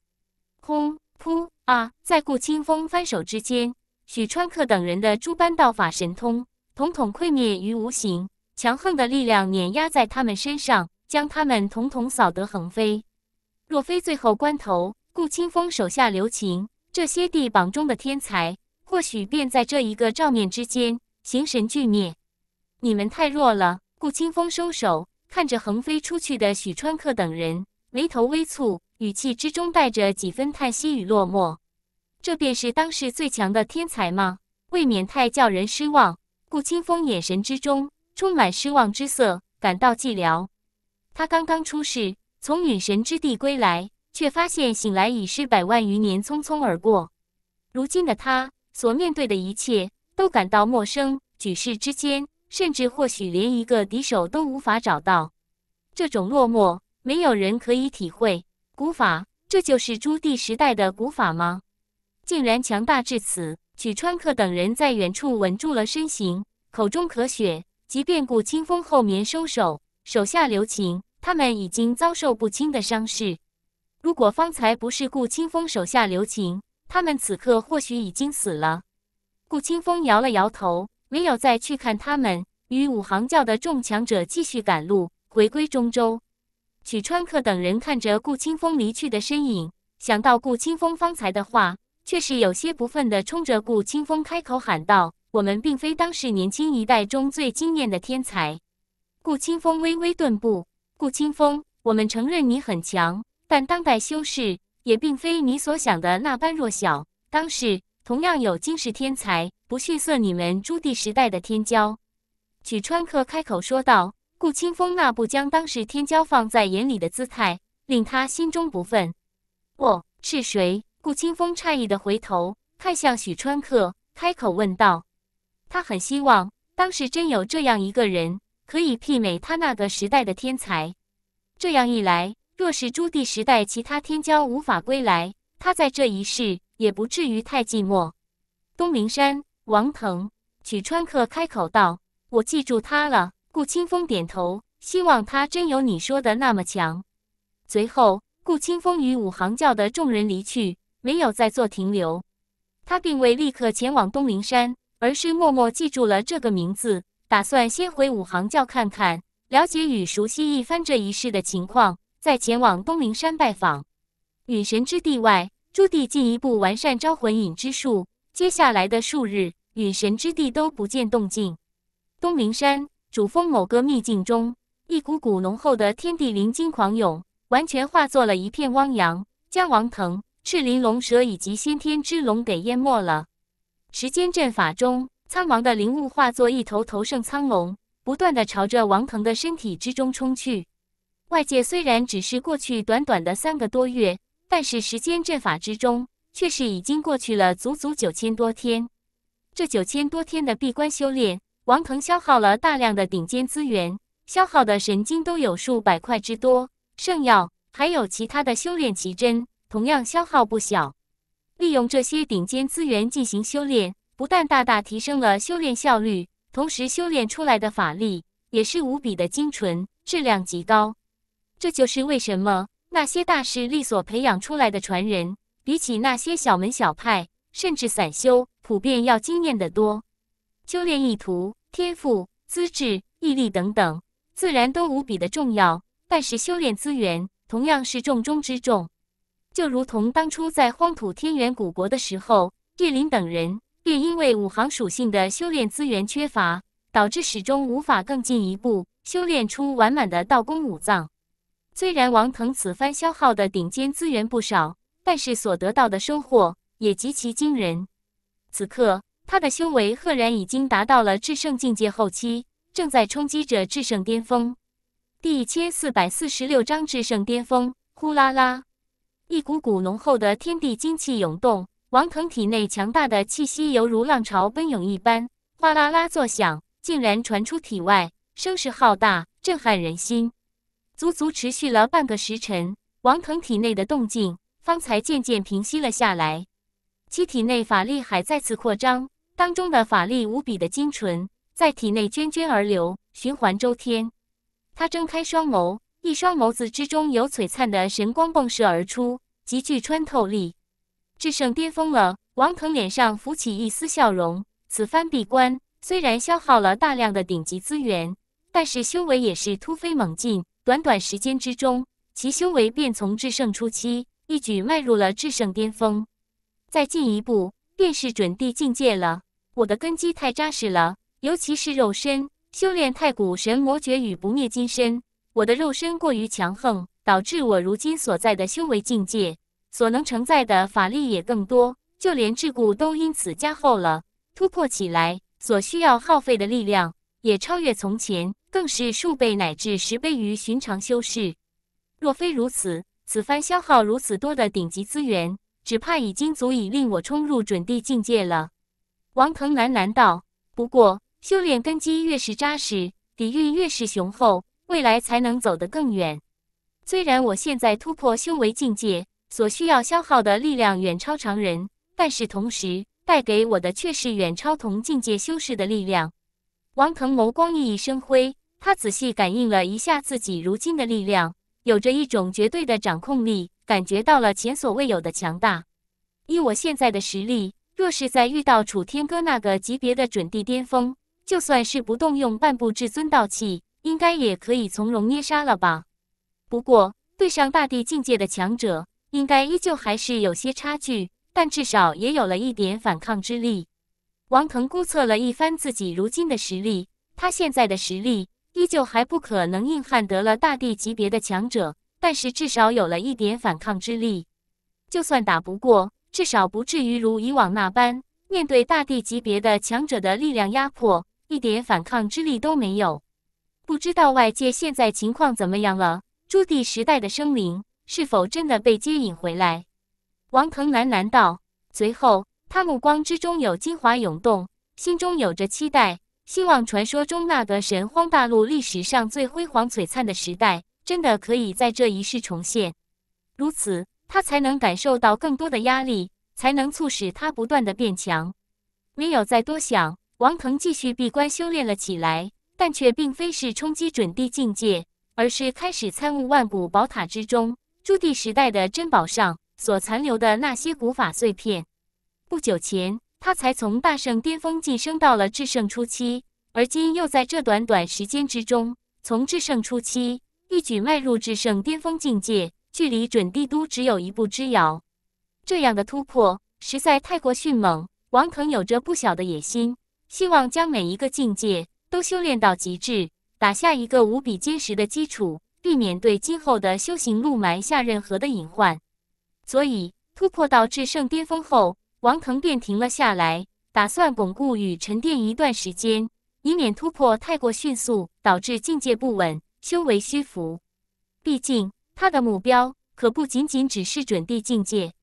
轰！噗！啊！在顾清风翻手之间，许川客等人的诸般道法神通，统统溃灭于无形。强横的力量碾压在他们身上，将他们统统扫得横飞。若非最后关头，顾清风手下留情，这些地榜中的天才。或许便在这一个照面之间，形神俱灭。你们太弱了。顾清风收手，看着横飞出去的许川客等人，眉头微蹙，语气之中带着几分叹息与落寞。这便是当世最强的天才吗？未免太叫人失望。顾清风眼神之中充满失望之色，感到寂寥。他刚刚出世，从陨神之地归来，却发现醒来已是百万余年匆匆而过。如今的他。所面对的一切都感到陌生，举世之间，甚至或许连一个敌手都无法找到。这种落寞，没有人可以体会。古法，这就是朱棣时代的古法吗？竟然强大至此！曲川客等人在远处稳住了身形，口中咳血。即便顾清风后面收手，手下留情，他们已经遭受不轻的伤势。如果方才不是顾清风手下留情，他们此刻或许已经死了。顾清风摇了摇头，没有再去看他们。与五行教的众强者继续赶路，回归中州。曲川客等人看着顾清风离去的身影，想到顾清风方才的话，却是有些不忿的，冲着顾清风开口喊道：“我们并非当时年轻一代中最惊艳的天才。”顾清风微微顿步。顾清风，我们承认你很强，但当代修士。也并非你所想的那般弱小。当时同样有惊世天才，不逊色你们朱棣时代的天骄。曲川客开口说道：“顾清风那不将当时天骄放在眼里的姿态，令他心中不忿。”我是谁？顾清风诧异的回头看向许川客，开口问道：“他很希望当时真有这样一个人，可以媲美他那个时代的天才。这样一来。”若是朱棣时代其他天骄无法归来，他在这一世也不至于太寂寞。东陵山，王腾，曲川客开口道：“我记住他了。”顾清风点头，希望他真有你说的那么强。随后，顾清风与五行教的众人离去，没有再做停留。他并未立刻前往东陵山，而是默默记住了这个名字，打算先回五行教看看，了解与熟悉一番这一世的情况。再前往东陵山拜访陨神之地外，朱棣进一步完善招魂引之术。接下来的数日，陨神之地都不见动静。东陵山主峰某个秘境中，一股股浓厚的天地灵精狂涌，完全化作了一片汪洋，将王腾、赤鳞龙蛇以及先天之龙给淹没了。时间阵法中，苍茫的灵雾化作一头头圣苍龙，不断的朝着王腾的身体之中冲去。外界虽然只是过去短短的三个多月，但是时间阵法之中却是已经过去了足足九千多天。这九千多天的闭关修炼，王腾消耗了大量的顶尖资源，消耗的神经都有数百块之多。圣药还有其他的修炼奇珍，同样消耗不小。利用这些顶尖资源进行修炼，不但大大提升了修炼效率，同时修炼出来的法力也是无比的精纯，质量极高。这就是为什么那些大势力所培养出来的传人，比起那些小门小派甚至散修，普遍要惊艳得多。修炼意图、天赋、资质、毅力等等，自然都无比的重要。但是修炼资源同样是重中之重。就如同当初在荒土天元古国的时候，叶林等人便因为五行属性的修炼资源缺乏，导致始终无法更进一步修炼出完满的道功五脏。虽然王腾此番消耗的顶尖资源不少，但是所得到的收获也极其惊人。此刻，他的修为赫然已经达到了至圣境界后期，正在冲击着至圣巅峰。第一千四百四十六章至圣巅峰，呼啦啦。一股股浓厚的天地精气涌动，王腾体内强大的气息犹如浪潮奔涌一般，哗啦啦作响，竟然传出体外，声势浩大，震撼人心。足足持续了半个时辰，王腾体内的动静方才渐渐平息了下来。其体内法力还再次扩张，当中的法力无比的精纯，在体内涓涓而流，循环周天。他睁开双眸。一双眸子之中有璀璨的神光迸射而出，极具穿透力。至圣巅峰了，王腾脸上浮起一丝笑容。此番闭关虽然消耗了大量的顶级资源，但是修为也是突飞猛进。短短时间之中，其修为便从至圣初期一举迈入了至圣巅峰。再进一步，便是准地境界了。我的根基太扎实了，尤其是肉身，修炼太古神魔诀与不灭金身。我的肉身过于强横，导致我如今所在的修为境界所能承载的法力也更多，就连桎梏都因此加厚了。突破起来所需要耗费的力量也超越从前，更是数倍乃至十倍于寻常修士。若非如此，此番消耗如此多的顶级资源，只怕已经足以令我冲入准地境界了。王腾喃喃道：“不过，修炼根基越是扎实，底蕴越是雄厚。”未来才能走得更远。虽然我现在突破修为境界所需要消耗的力量远超常人，但是同时带给我的却是远超同境界修士的力量。王腾眸光熠熠生辉，他仔细感应了一下自己如今的力量，有着一种绝对的掌控力，感觉到了前所未有的强大。以我现在的实力，若是再遇到楚天歌那个级别的准地巅峰，就算是不动用半部至尊道器。应该也可以从容捏杀了吧？不过对上大地境界的强者，应该依旧还是有些差距，但至少也有了一点反抗之力。王腾估测了一番自己如今的实力，他现在的实力依旧还不可能硬汉得了大地级别的强者，但是至少有了一点反抗之力。就算打不过，至少不至于如以往那般面对大地级别的强者的力量压迫，一点反抗之力都没有。不知道外界现在情况怎么样了？朱棣时代的生灵是否真的被接引回来？王腾喃喃道。随后，他目光之中有精华涌动，心中有着期待，希望传说中那个神荒大陆历史上最辉煌璀璨的时代，真的可以在这一世重现。如此，他才能感受到更多的压力，才能促使他不断的变强。没有再多想，王腾继续闭关修炼了起来。但却并非是冲击准地境界，而是开始参悟万古宝塔之中朱棣时代的珍宝上所残留的那些古法碎片。不久前，他才从大圣巅峰晋升到了至圣初期，而今又在这短短时间之中，从至圣初期一举迈入至圣巅峰境界，距离准帝都只有一步之遥。这样的突破实在太过迅猛。王腾有着不小的野心，希望将每一个境界。都修炼到极致，打下一个无比坚实的基础，避免对今后的修行路埋下任何的隐患。所以，突破到至圣巅峰后，王腾便停了下来，打算巩固与沉淀一段时间，以免突破太过迅速，导致境界不稳，修为虚浮。毕竟，他的目标可不仅仅只是准地境界，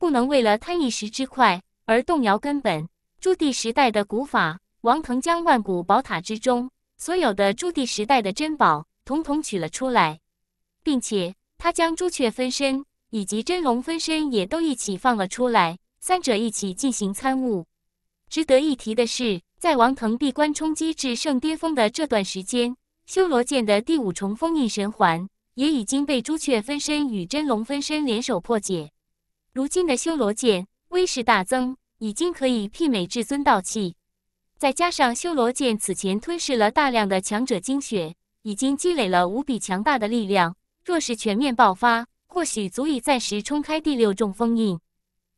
不能为了贪一时之快而动摇根本。朱棣时代的古法，王腾将万古宝塔之中所有的朱棣时代的珍宝统统取了出来，并且他将朱雀分身以及真龙分身也都一起放了出来，三者一起进行参悟。值得一提的是，在王腾闭关冲击至圣巅峰的这段时间，修罗剑的第五重封印神环也已经被朱雀分身与真龙分身联手破解。如今的修罗剑威势大增，已经可以媲美至尊道器。再加上修罗剑此前吞噬了大量的强者精血，已经积累了无比强大的力量。若是全面爆发，或许足以暂时冲开第六重封印。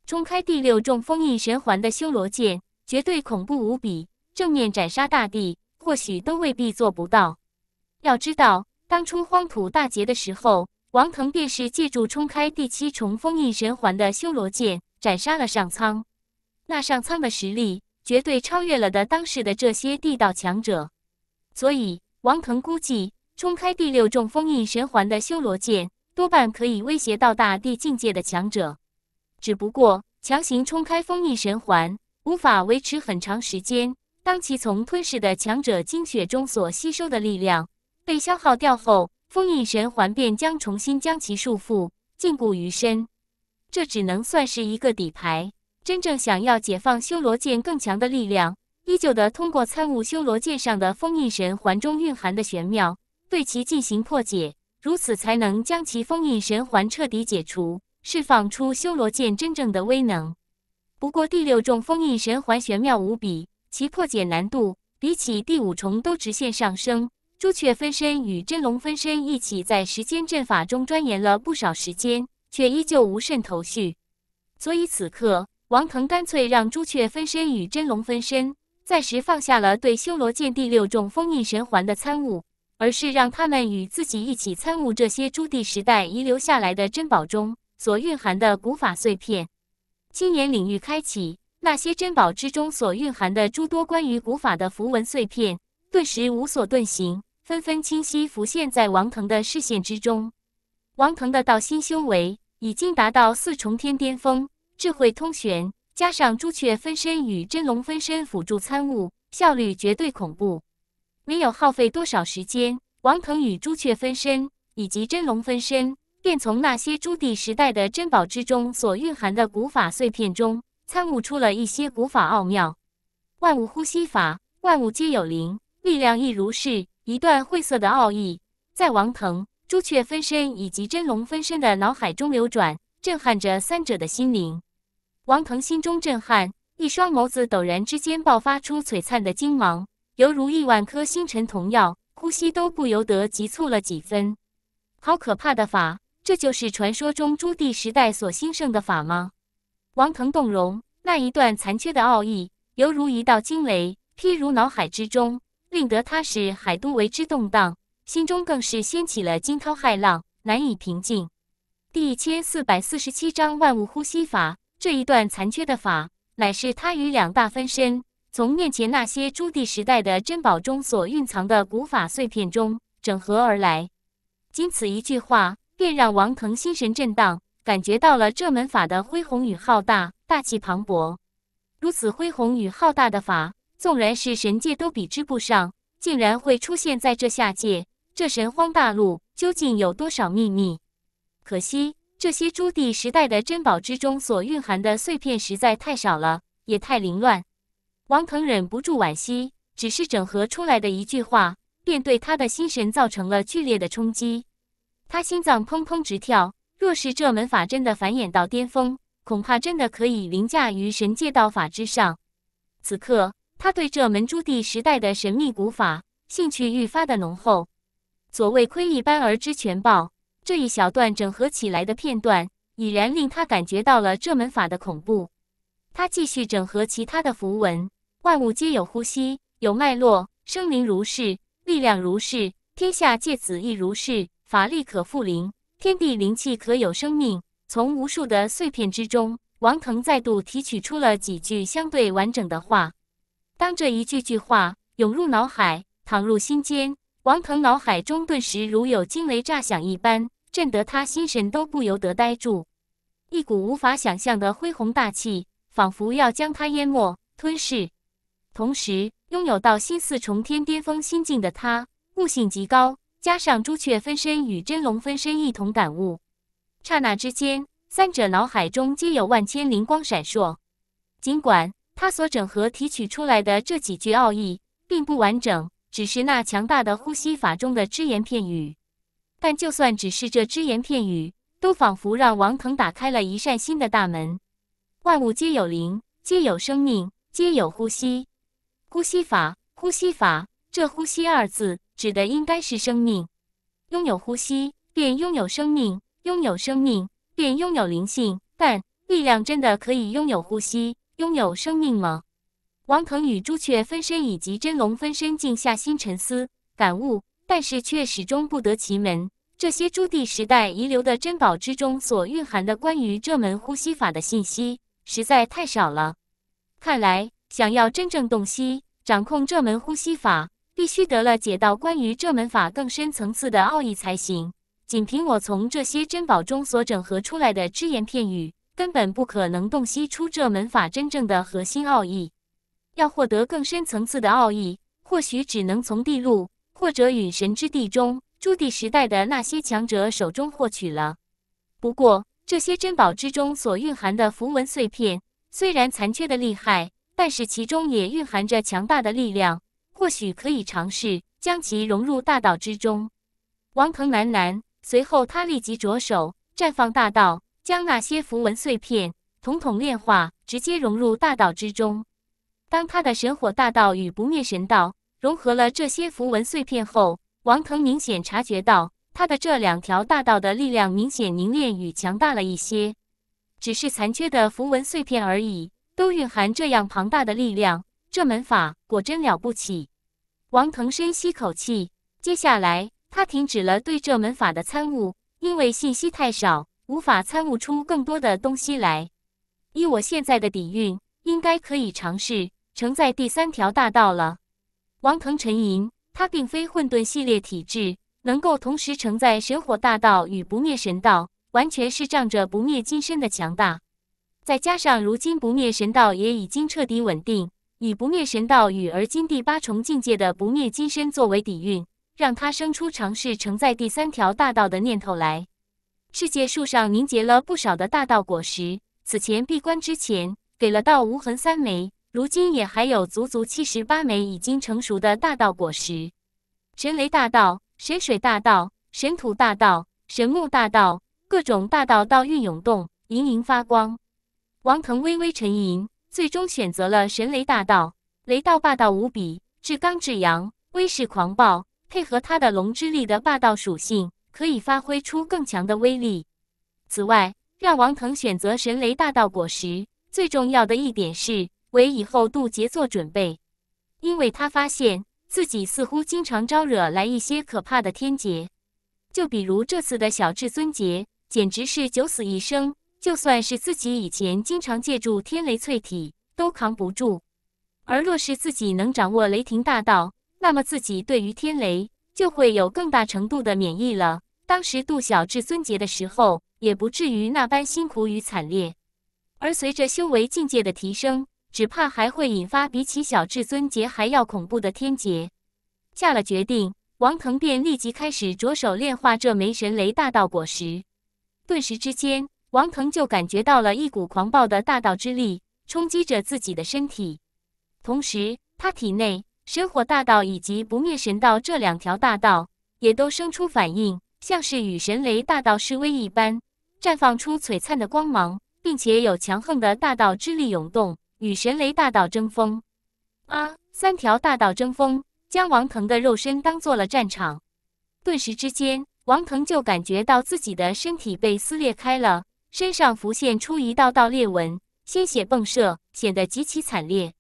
冲开第六重封印神环的修罗剑，绝对恐怖无比，正面斩杀大帝，或许都未必做不到。要知道，当初荒土大劫的时候。王腾便是借助冲开第七重封印神环的修罗剑，斩杀了上苍。那上苍的实力绝对超越了的当时的这些地道强者，所以王腾估计，冲开第六重封印神环的修罗剑，多半可以威胁到大地境界的强者。只不过，强行冲开封印神环，无法维持很长时间。当其从吞噬的强者精血中所吸收的力量被消耗掉后，封印神环便将重新将其束缚禁锢于身，这只能算是一个底牌。真正想要解放修罗剑更强的力量，依旧得通过参悟修罗剑上的封印神环中蕴含的玄妙，对其进行破解，如此才能将其封印神环彻底解除，释放出修罗剑真正的威能。不过第六重封印神环玄妙无比，其破解难度比起第五重都直线上升。朱雀分身与真龙分身一起在时间阵法中钻研了不少时间，却依旧无甚头绪。所以此刻，王腾干脆让朱雀分身与真龙分身暂时放下了对修罗剑第六重封印神环的参悟，而是让他们与自己一起参悟这些朱棣时代遗留下来的珍宝中所蕴含的古法碎片。青年领域开启，那些珍宝之中所蕴含的诸多关于古法的符文碎片，顿时无所遁形。纷纷清晰浮现在王腾的视线之中。王腾的道心修为已经达到四重天巅峰，智慧通玄，加上朱雀分身与真龙分身辅助参悟，效率绝对恐怖。没有耗费多少时间，王腾与朱雀分身以及真龙分身便从那些朱棣时代的珍宝之中所蕴含的古法碎片中参悟出了一些古法奥妙。万物呼吸法，万物皆有灵，力量亦如是。一段晦涩的奥义在王腾、朱雀分身以及真龙分身的脑海中流转，震撼着三者的心灵。王腾心中震撼，一双眸子陡然之间爆发出璀璨的金芒，犹如亿万颗星辰同耀，呼吸都不由得急促了几分。好可怕的法！这就是传说中朱棣时代所兴盛的法吗？王腾动容，那一段残缺的奥义，犹如一道惊雷，劈入脑海之中。令得他使海都为之动荡，心中更是掀起了惊涛骇浪，难以平静。第一千四百四十七章万物呼吸法，这一段残缺的法，乃是他与两大分身从面前那些朱棣时代的珍宝中所蕴藏的古法碎片中整合而来。仅此一句话，便让王腾心神震荡，感觉到了这门法的恢宏与浩大，大气磅礴。如此恢宏与浩大的法。纵然是神界都比之不上，竟然会出现在这下界，这神荒大陆究竟有多少秘密？可惜这些朱棣时代的珍宝之中所蕴含的碎片实在太少了，也太凌乱。王腾忍不住惋惜，只是整合出来的一句话，便对他的心神造成了剧烈的冲击。他心脏砰砰直跳，若是这门法真的繁衍到巅峰，恐怕真的可以凌驾于神界道法之上。此刻。他对这门朱棣时代的神秘古法兴趣愈发的浓厚。所谓窥一斑而知全豹，这一小段整合起来的片段，已然令他感觉到了这门法的恐怖。他继续整合其他的符文，万物皆有呼吸，有脉络，生灵如是，力量如是，天下借此亦如是，法力可复灵，天地灵气可有生命。从无数的碎片之中，王腾再度提取出了几句相对完整的话。当这一句句话涌入脑海，淌入心间，王腾脑海中顿时如有惊雷炸响一般，震得他心神都不由得呆住。一股无法想象的恢宏大气，仿佛要将他淹没，吞噬。同时，拥有到新四重天巅峰心境的他，悟性极高，加上朱雀分身与真龙分身一同感悟，刹那之间，三者脑海中皆有万千灵光闪烁。尽管他所整合提取出来的这几句奥义并不完整，只是那强大的呼吸法中的只言片语，但就算只是这只言片语，都仿佛让王腾打开了一扇新的大门。万物皆有灵，皆有生命，皆有呼吸。呼吸法，呼吸法，这“呼吸”二字指的应该是生命。拥有呼吸，便拥有生命；拥有生命，便拥有灵性。但力量真的可以拥有呼吸？拥有生命吗？王腾与朱雀分身以及真龙分身静下心沉思感悟，但是却始终不得其门。这些朱棣时代遗留的珍宝之中所蕴含的关于这门呼吸法的信息实在太少了。看来，想要真正洞悉、掌控这门呼吸法，必须得了解到关于这门法更深层次的奥义才行。仅凭我从这些珍宝中所整合出来的只言片语。根本不可能洞悉出这门法真正的核心奥义。要获得更深层次的奥义，或许只能从地路或者陨神之地中朱棣时代的那些强者手中获取了。不过，这些珍宝之中所蕴含的符文碎片，虽然残缺的厉害，但是其中也蕴含着强大的力量。或许可以尝试将其融入大道之中。王腾喃喃，随后他立即着手绽放大道。将那些符文碎片统统炼化，直接融入大道之中。当他的神火大道与不灭神道融合了这些符文碎片后，王腾明显察觉到他的这两条大道的力量明显凝练与强大了一些。只是残缺的符文碎片而已，都蕴含这样庞大的力量，这门法果真了不起。王腾深吸口气，接下来他停止了对这门法的参悟，因为信息太少。无法参悟出更多的东西来。以我现在的底蕴，应该可以尝试承载第三条大道了。王腾沉吟，他并非混沌系列体质，能够同时承载神火大道与不灭神道，完全是仗着不灭金身的强大。再加上如今不灭神道也已经彻底稳定，以不灭神道与而今第八重境界的不灭金身作为底蕴，让他生出尝试承载第三条大道的念头来。世界树上凝结了不少的大道果实，此前闭关之前给了道无痕三枚，如今也还有足足七十八枚已经成熟的大道果实。神雷大道、神水大道、神土大道、神木大道，各种大道道运涌动，盈盈发光。王腾微微沉吟，最终选择了神雷大道。雷道霸道无比，至刚至阳，威势狂暴，配合他的龙之力的霸道属性。可以发挥出更强的威力。此外，让王腾选择神雷大道果实，最重要的一点是为以后渡劫做准备，因为他发现自己似乎经常招惹来一些可怕的天劫，就比如这次的小至尊劫，简直是九死一生。就算是自己以前经常借助天雷淬体，都扛不住。而若是自己能掌握雷霆大道，那么自己对于天雷就会有更大程度的免疫了。当时渡小至尊劫的时候，也不至于那般辛苦与惨烈。而随着修为境界的提升，只怕还会引发比起小至尊劫还要恐怖的天劫。下了决定，王腾便立即开始着手炼化这枚神雷大道果实。顿时之间，王腾就感觉到了一股狂暴的大道之力冲击着自己的身体，同时他体内神火大道以及不灭神道这两条大道也都生出反应。像是与神雷大道示威一般，绽放出璀璨的光芒，并且有强横的大道之力涌动，与神雷大道争锋。啊！三条大道争锋，将王腾的肉身当做了战场。顿时之间，王腾就感觉到自己的身体被撕裂开了，身上浮现出一道道裂纹，鲜血迸射，显得极其惨烈，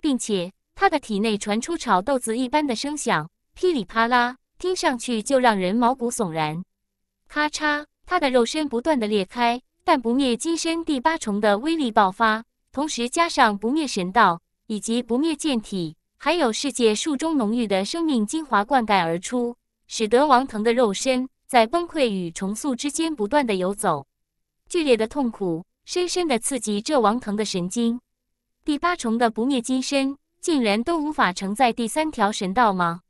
并且他的体内传出炒豆子一般的声响，噼里啪啦。听上去就让人毛骨悚然。咔嚓，他的肉身不断的裂开，但不灭金身第八重的威力爆发，同时加上不灭神道以及不灭剑体，还有世界树中浓郁的生命精华灌溉而出，使得王腾的肉身在崩溃与重塑之间不断的游走。剧烈的痛苦深深的刺激着王腾的神经。第八重的不灭金身，竟然都无法承载第三条神道吗？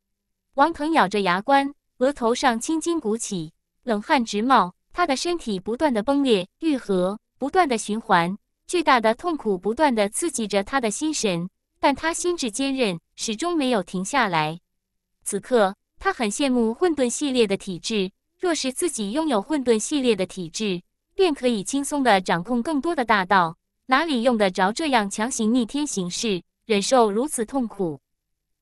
王腾咬着牙关，额头上青筋鼓起，冷汗直冒。他的身体不断的崩裂、愈合，不断的循环，巨大的痛苦不断的刺激着他的心神，但他心智坚韧，始终没有停下来。此刻，他很羡慕混沌系列的体质。若是自己拥有混沌系列的体质，便可以轻松的掌控更多的大道。哪里用得着这样强行逆天行事，忍受如此痛苦？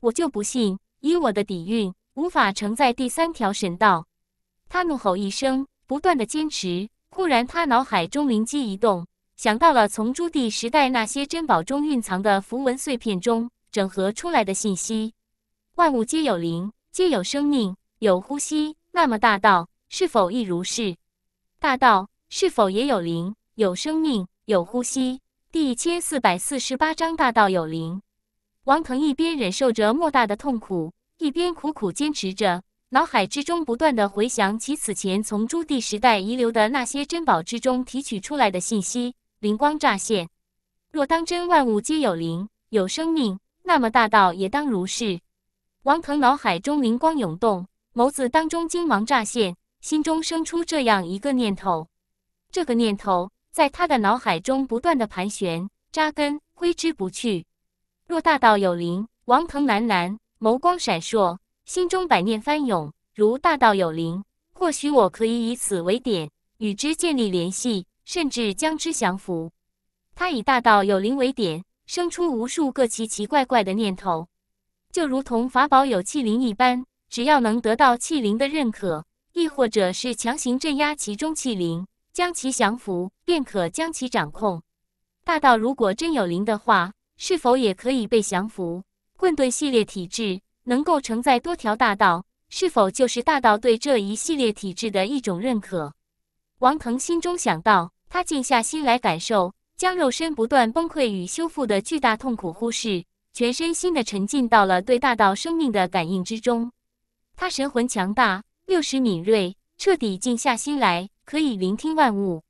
我就不信，以我的底蕴，无法承载第三条神道。他怒吼一声。不断的坚持，忽然他脑海中灵机一动，想到了从朱棣时代那些珍宝中蕴藏的符文碎片中整合出来的信息。万物皆有灵，皆有生命，有呼吸。那么大道是否亦如是？大道是否也有灵，有生命，有呼吸？第一千四百四十八章大道有灵。王腾一边忍受着莫大的痛苦，一边苦苦坚持着。脑海之中不断的回想起此前从朱棣时代遗留的那些珍宝之中提取出来的信息，灵光乍现。若当真万物皆有灵、有生命，那么大道也当如是。王腾脑海中灵光涌动，眸子当中金芒乍现，心中生出这样一个念头。这个念头在他的脑海中不断的盘旋、扎根，挥之不去。若大道有灵，王腾喃喃，眸光闪烁。心中百念翻涌，如大道有灵，或许我可以以此为点，与之建立联系，甚至将之降服。他以大道有灵为点，生出无数个奇奇怪怪的念头，就如同法宝有气灵一般，只要能得到气灵的认可，亦或者是强行镇压其中气灵，将其降服，便可将其掌控。大道如果真有灵的话，是否也可以被降服？混沌系列体质。能够承载多条大道，是否就是大道对这一系列体质的一种认可？王腾心中想到，他静下心来感受，将肉身不断崩溃与修复的巨大痛苦忽视，全身心的沉浸到了对大道生命的感应之中。他神魂强大，六识敏锐，彻底静下心来，可以聆听万物。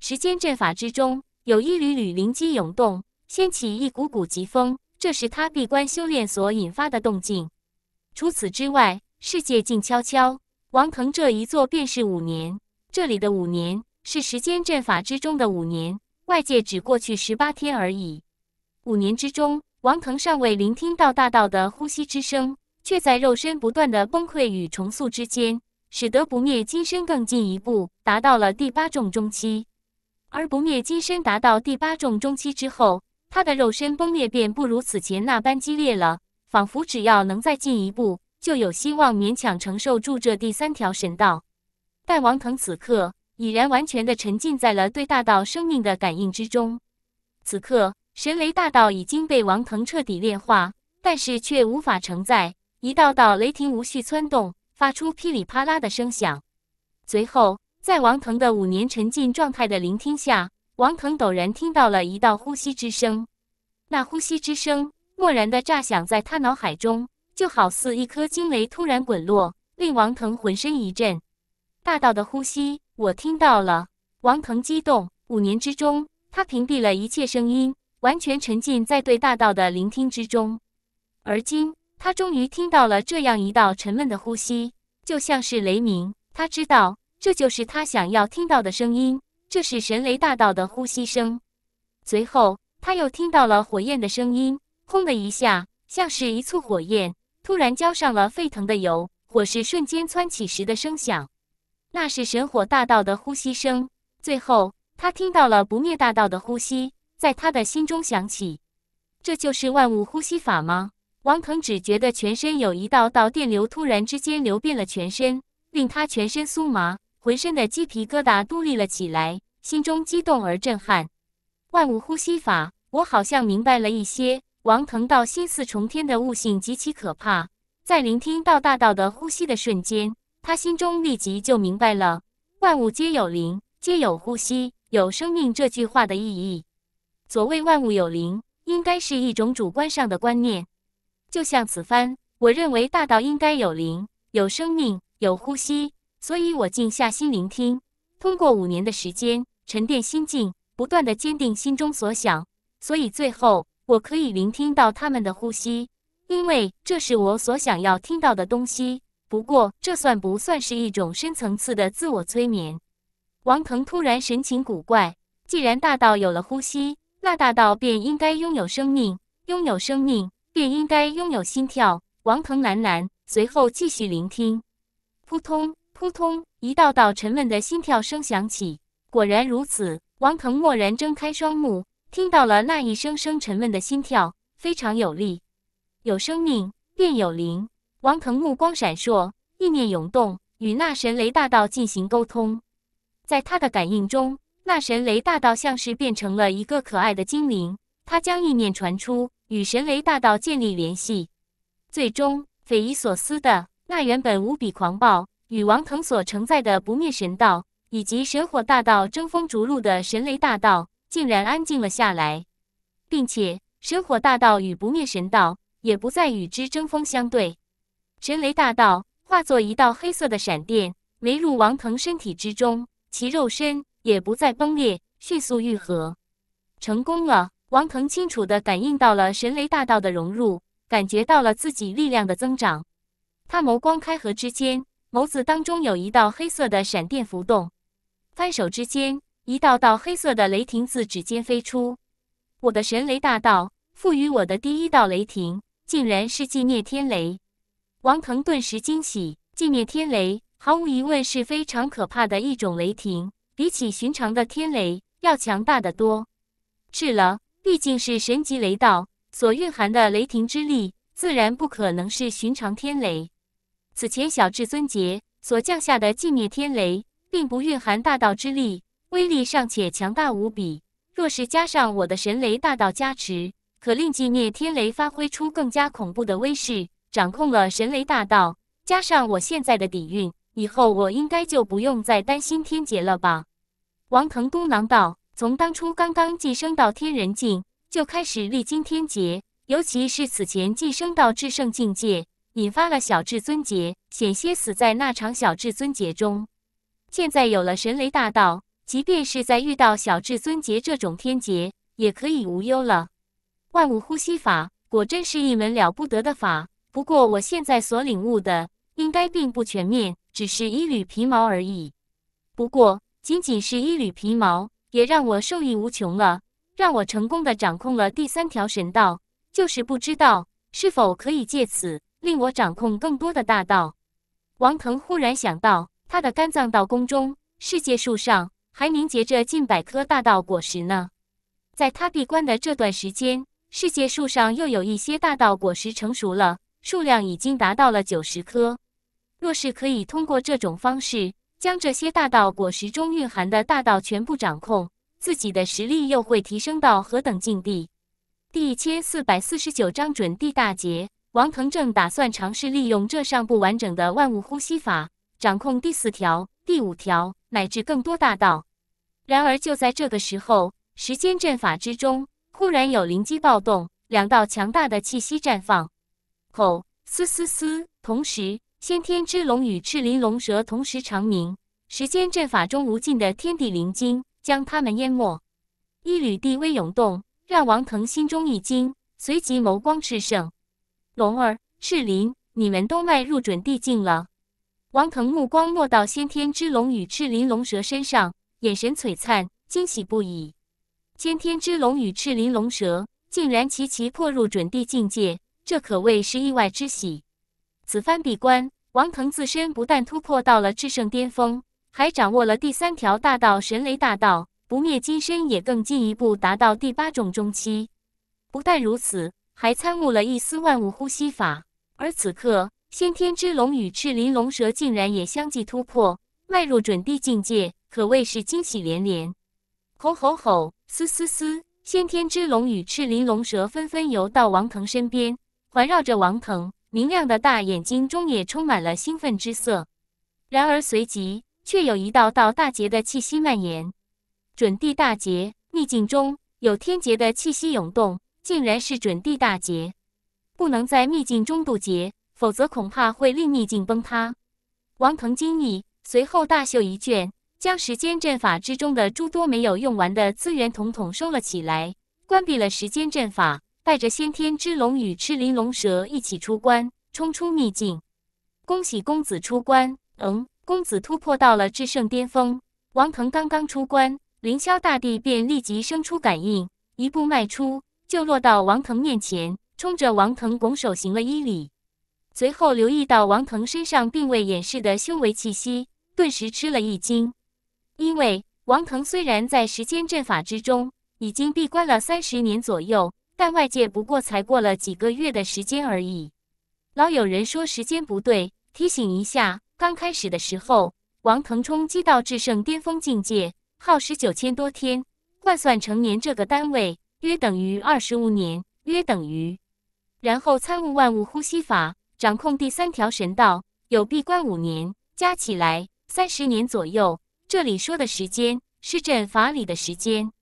时间阵法之中，有一缕缕灵机涌动，掀起一股股疾风。这是他闭关修炼所引发的动静。除此之外，世界静悄悄。王腾这一坐便是五年，这里的五年是时间阵法之中的五年，外界只过去十八天而已。五年之中，王腾尚未聆听到大道的呼吸之声，却在肉身不断的崩溃与重塑之间，使得不灭金身更进一步，达到了第八重中期。而不灭金身达到第八重中期之后，他的肉身崩裂便不如此前那般激烈了，仿佛只要能再进一步，就有希望勉强承受住这第三条神道。但王腾此刻已然完全的沉浸在了对大道生命的感应之中。此刻，神雷大道已经被王腾彻底炼化，但是却无法承载。一道道雷霆无序窜动，发出噼里啪啦的声响。随后，在王腾的五年沉浸状态的聆听下。王腾陡然听到了一道呼吸之声，那呼吸之声蓦然的炸响在他脑海中，就好似一颗惊雷突然滚落，令王腾浑身一震。大道的呼吸，我听到了！王腾激动。五年之中，他屏蔽了一切声音，完全沉浸在对大道的聆听之中。而今，他终于听到了这样一道沉闷的呼吸，就像是雷鸣。他知道，这就是他想要听到的声音。这是神雷大道的呼吸声。随后，他又听到了火焰的声音，轰的一下，像是一簇火焰突然浇上了沸腾的油，火势瞬间蹿起时的声响。那是神火大道的呼吸声。最后，他听到了不灭大道的呼吸，在他的心中响起。这就是万物呼吸法吗？王腾只觉得全身有一道道电流突然之间流遍了全身，令他全身酥麻。浑身的鸡皮疙瘩都立了起来，心中激动而震撼。万物呼吸法，我好像明白了一些。王腾道心似重天的悟性极其可怕，在聆听到大道的呼吸的瞬间，他心中立即就明白了“万物皆有灵，皆有呼吸，有生命”这句话的意义。所谓万物有灵，应该是一种主观上的观念。就像此番，我认为大道应该有灵，有生命，有呼吸。所以我静下心聆听，通过五年的时间沉淀心境，不断的坚定心中所想，所以最后我可以聆听到他们的呼吸，因为这是我所想要听到的东西。不过，这算不算是一种深层次的自我催眠？王腾突然神情古怪。既然大道有了呼吸，那大道便应该拥有生命，拥有生命便应该拥有心跳。王腾喃喃，随后继续聆听。扑通扑通，一道道沉闷的心跳声响起。果然如此，王腾蓦然睁开双目，听到了那一声声沉闷的心跳，非常有力。有生命便有灵。王腾目光闪烁，意念涌动，与那神雷大道进行沟通。在他的感应中。那神雷大道像是变成了一个可爱的精灵，他将意念传出，与神雷大道建立联系。最终，匪夷所思的，那原本无比狂暴、与王腾所承载的不灭神道以及神火大道争锋逐鹿的神雷大道，竟然安静了下来，并且神火大道与不灭神道也不再与之争锋相对。神雷大道化作一道黑色的闪电，没入王腾身体之中，其肉身。也不再崩裂，迅速愈合，成功了。王腾清楚地感应到了神雷大道的融入，感觉到了自己力量的增长。他眸光开合之间，眸子当中有一道黑色的闪电浮动，翻手之间，一道道黑色的雷霆自指尖飞出。我的神雷大道赋予我的第一道雷霆，竟然是寂灭天雷。王腾顿时惊喜，寂灭天雷毫无疑问是非常可怕的一种雷霆。比起寻常的天雷要强大的多。是了，毕竟是神级雷道所蕴含的雷霆之力，自然不可能是寻常天雷。此前小至尊劫所降下的寂灭天雷，并不蕴含大道之力，威力尚且强大无比。若是加上我的神雷大道加持，可令寂灭天雷发挥出更加恐怖的威势。掌控了神雷大道，加上我现在的底蕴。以后我应该就不用再担心天劫了吧？王腾嘟囔道：“从当初刚刚晋升到天人境，就开始历经天劫，尤其是此前晋升到至圣境界，引发了小至尊劫，险些死在那场小至尊劫中。现在有了神雷大道，即便是在遇到小至尊劫这种天劫，也可以无忧了。万物呼吸法果真是一门了不得的法，不过我现在所领悟的，应该并不全面。”只是一缕皮毛而已，不过仅仅是一缕皮毛，也让我受益无穷了，让我成功的掌控了第三条神道。就是不知道是否可以借此令我掌控更多的大道。王腾忽然想到，他的肝脏道宫中世界树上还凝结着近百颗大道果实呢。在他闭关的这段时间，世界树上又有一些大道果实成熟了，数量已经达到了九十颗。若是可以通过这种方式将这些大道果实中蕴含的大道全部掌控，自己的实力又会提升到何等境地？第一千四百四十九章准地大劫。王腾正打算尝试利用这尚不完整的万物呼吸法，掌控第四条、第五条乃至更多大道。然而就在这个时候，时间阵法之中忽然有灵机暴动，两道强大的气息绽放。吼！嘶嘶嘶！同时。先天之龙与赤鳞龙蛇同时长鸣，时间阵法中无尽的天地灵晶将他们淹没。一缕地威涌动，让王腾心中一惊，随即眸光炽盛。龙儿、赤鳞，你们都迈入准地境了。王腾目光落到先天之龙与赤鳞龙蛇身上，眼神璀璨，惊喜不已。先天之龙与赤鳞龙蛇竟然齐齐破入准地境界，这可谓是意外之喜。此番闭关，王腾自身不但突破到了至圣巅峰，还掌握了第三条大道神雷大道，不灭金身也更进一步达到第八种中期。不但如此，还参悟了一丝万物呼吸法。而此刻，先天之龙与赤鳞龙蛇竟然也相继突破，迈入准地境界，可谓是惊喜连连。吼吼吼！嘶嘶嘶！先天之龙与赤鳞龙蛇纷纷游到王腾身边，环绕着王腾。明亮的大眼睛中也充满了兴奋之色，然而随即却有一道道大劫的气息蔓延。准地大劫，秘境中有天劫的气息涌动，竟然是准地大劫。不能在秘境中渡劫，否则恐怕会令秘境崩塌。王腾惊异，随后大袖一卷，将时间阵法之中的诸多没有用完的资源统统收了起来，关闭了时间阵法，带着先天之龙与赤鳞龙蛇一起出关，冲出秘境。恭喜公子出关！嗯，公子突破到了至圣巅峰。王腾刚刚出关，凌霄大帝便立即生出感应，一步迈出，就落到王腾面前，冲着王腾拱手行了一礼。随后留意到王腾身上并未掩饰的修为气息，顿时吃了一惊，因为王腾虽然在时间阵法之中已经闭关了三十年左右，但外界不过才过了几个月的时间而已。老有人说时间不对。提醒一下，刚开始的时候，王腾冲击到至圣巅峰境界，耗时九千多天，换算成年这个单位，约等于二十五年，约等于。然后参悟万物呼吸法，掌控第三条神道，有闭关五年，加起来三十年左右。这里说的时间是阵法里的时间。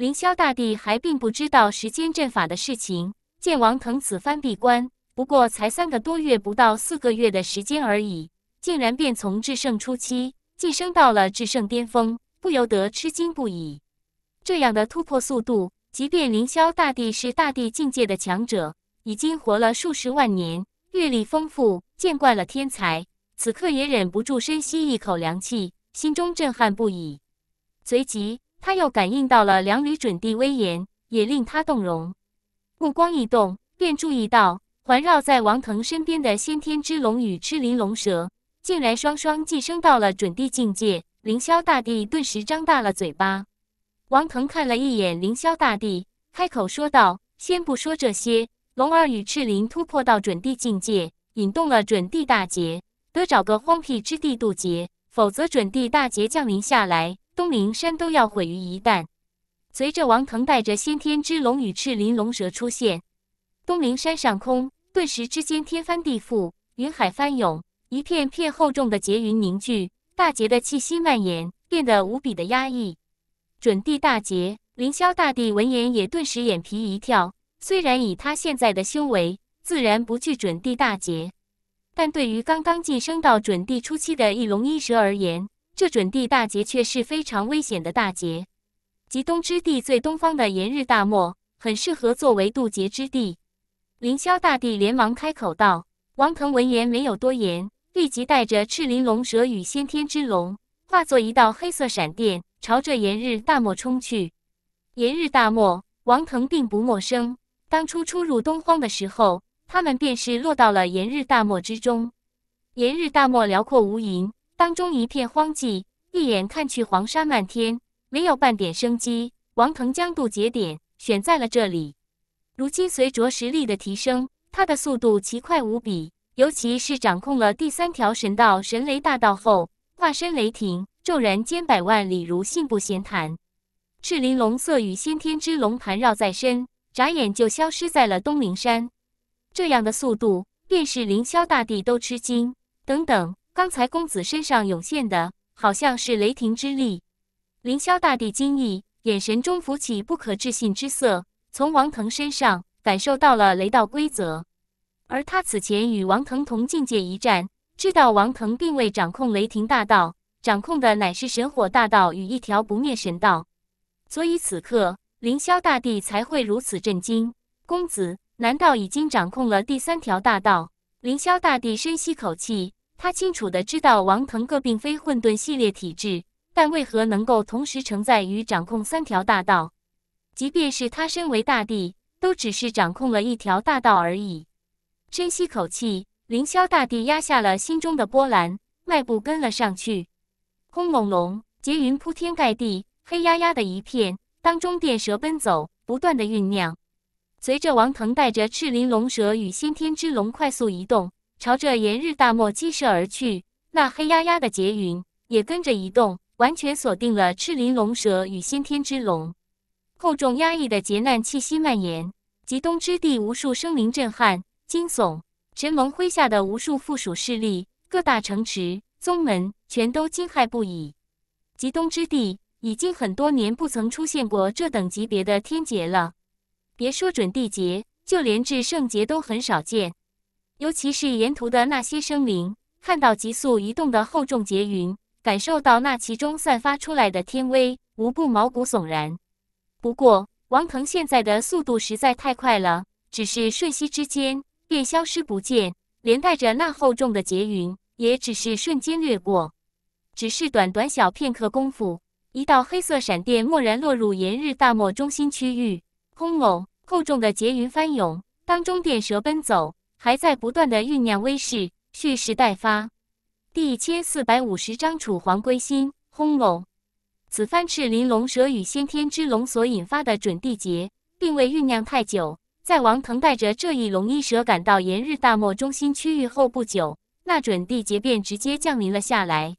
凌霄大帝还并不知道时间阵法的事情，见王腾此番闭关。不过才三个多月，不到四个月的时间而已，竟然便从至圣初期晋升到了至圣巅峰，不由得吃惊不已。这样的突破速度，即便凌霄大帝是大帝境界的强者，已经活了数十万年，阅历丰富，见惯了天才，此刻也忍不住深吸一口凉气，心中震撼不已。随即，他又感应到了两缕准帝威严，也令他动容，目光一动，便注意到。环绕在王腾身边的先天之龙与赤鳞龙蛇，竟然双双晋升到了准帝境界。凌霄大帝顿时张大了嘴巴。王腾看了一眼凌霄大帝，开口说道：“先不说这些，龙儿与赤鳞突破到准帝境界，引动了准帝大劫，得找个荒僻之地渡劫，否则准帝大劫降临下来，东陵山都要毁于一旦。”随着王腾带着先天之龙与赤鳞龙蛇出现，东陵山上空。顿时之间，天翻地覆，云海翻涌，一片片厚重的劫云凝聚，大劫的气息蔓延，变得无比的压抑。准帝大劫，凌霄大帝闻言也顿时眼皮一跳。虽然以他现在的修为，自然不惧准帝大劫，但对于刚刚晋升到准帝初期的一龙一蛇而言，这准地大劫却是非常危险的大劫。极东之地最东方的炎日大漠，很适合作为渡劫之地。凌霄大帝连忙开口道：“王腾闻言没有多言，立即带着赤鳞龙蛇与先天之龙，化作一道黑色闪电，朝着炎日大漠冲去。炎日大漠，王腾并不陌生。当初初入东荒的时候，他们便是落到了炎日大漠之中。炎日大漠辽阔无垠，当中一片荒寂，一眼看去黄沙漫天，没有半点生机。王腾将渡劫点选在了这里。”如今随着实力的提升，他的速度奇快无比。尤其是掌控了第三条神道神雷大道后，化身雷霆，骤然间百万里如信步闲谈。赤鳞龙色与先天之龙盘绕在身，眨眼就消失在了东陵山。这样的速度，便是凌霄大帝都吃惊。等等，刚才公子身上涌现的，好像是雷霆之力。凌霄大帝惊异，眼神中浮起不可置信之色。从王腾身上感受到了雷道规则，而他此前与王腾同境界一战，知道王腾并未掌控雷霆大道，掌控的乃是神火大道与一条不灭神道，所以此刻凌霄大帝才会如此震惊。公子难道已经掌控了第三条大道？凌霄大帝深吸口气，他清楚的知道王腾个并非混沌系列体质，但为何能够同时承载与掌控三条大道？即便是他身为大帝，都只是掌控了一条大道而已。深吸口气，凌霄大帝压下了心中的波澜，迈步跟了上去。轰隆隆，劫云铺天盖地，黑压压的一片，当中电蛇奔走，不断的酝酿。随着王腾带着赤鳞龙蛇与先天之龙快速移动，朝着炎日大漠激射而去，那黑压压的劫云也跟着移动，完全锁定了赤鳞龙蛇与先天之龙。厚重压抑的劫难气息蔓延，极东之地无数生灵震撼惊悚。神盟麾下的无数附属势力、各大城池、宗门全都惊骇不已。极东之地已经很多年不曾出现过这等级别的天劫了，别说准地劫，就连至圣劫都很少见。尤其是沿途的那些生灵，看到急速移动的厚重劫云，感受到那其中散发出来的天威，无不毛骨悚然。不过，王腾现在的速度实在太快了，只是瞬息之间便消失不见，连带着那厚重的劫云也只是瞬间掠过。只是短短小片刻功夫，一道黑色闪电蓦然落入炎日大漠中心区域，轰隆，厚重的劫云翻涌，当中电蛇奔走，还在不断的酝酿威势，蓄势待发。第一千四百五十章楚皇归心，轰隆。此番赤鳞龙蛇与先天之龙所引发的准地劫，并未酝酿太久。在王腾带着这一龙一蛇赶到炎日大漠中心区域后不久，那准地劫便直接降临了下来。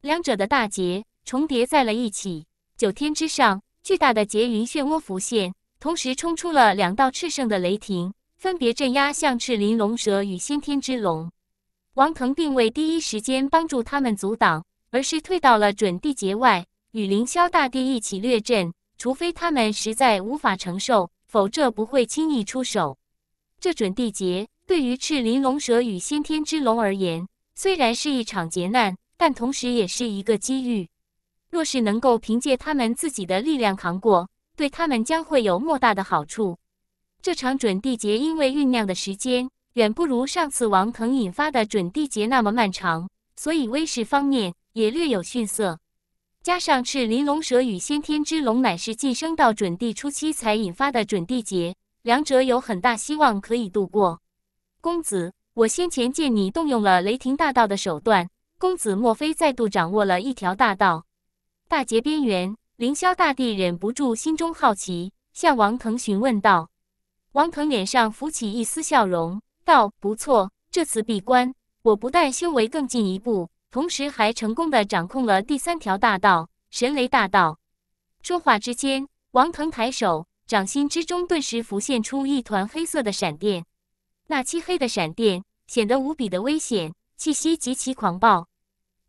两者的大劫重叠在了一起，九天之上，巨大的劫云漩涡浮现，同时冲出了两道炽盛的雷霆，分别镇压向赤鳞龙蛇与先天之龙。王腾并未第一时间帮助他们阻挡，而是退到了准地劫外。与凌霄大帝一起掠阵，除非他们实在无法承受，否则不会轻易出手。这准地劫对于赤鳞龙蛇与先天之龙而言，虽然是一场劫难，但同时也是一个机遇。若是能够凭借他们自己的力量扛过，对他们将会有莫大的好处。这场准地劫因为酝酿的时间远不如上次王腾引发的准地劫那么漫长，所以威势方面也略有逊色。加上赤鳞龙蛇与先天之龙乃是晋升到准地初期才引发的准地劫，两者有很大希望可以度过。公子，我先前见你动用了雷霆大道的手段，公子莫非再度掌握了一条大道？大劫边缘，凌霄大帝忍不住心中好奇，向王腾询问道。王腾脸上浮起一丝笑容，道：“不错，这次闭关，我不但修为更进一步。”同时还成功的掌控了第三条大道——神雷大道。说话之间，王腾抬手，掌心之中顿时浮现出一团黑色的闪电。那漆黑的闪电显得无比的危险，气息极其狂暴。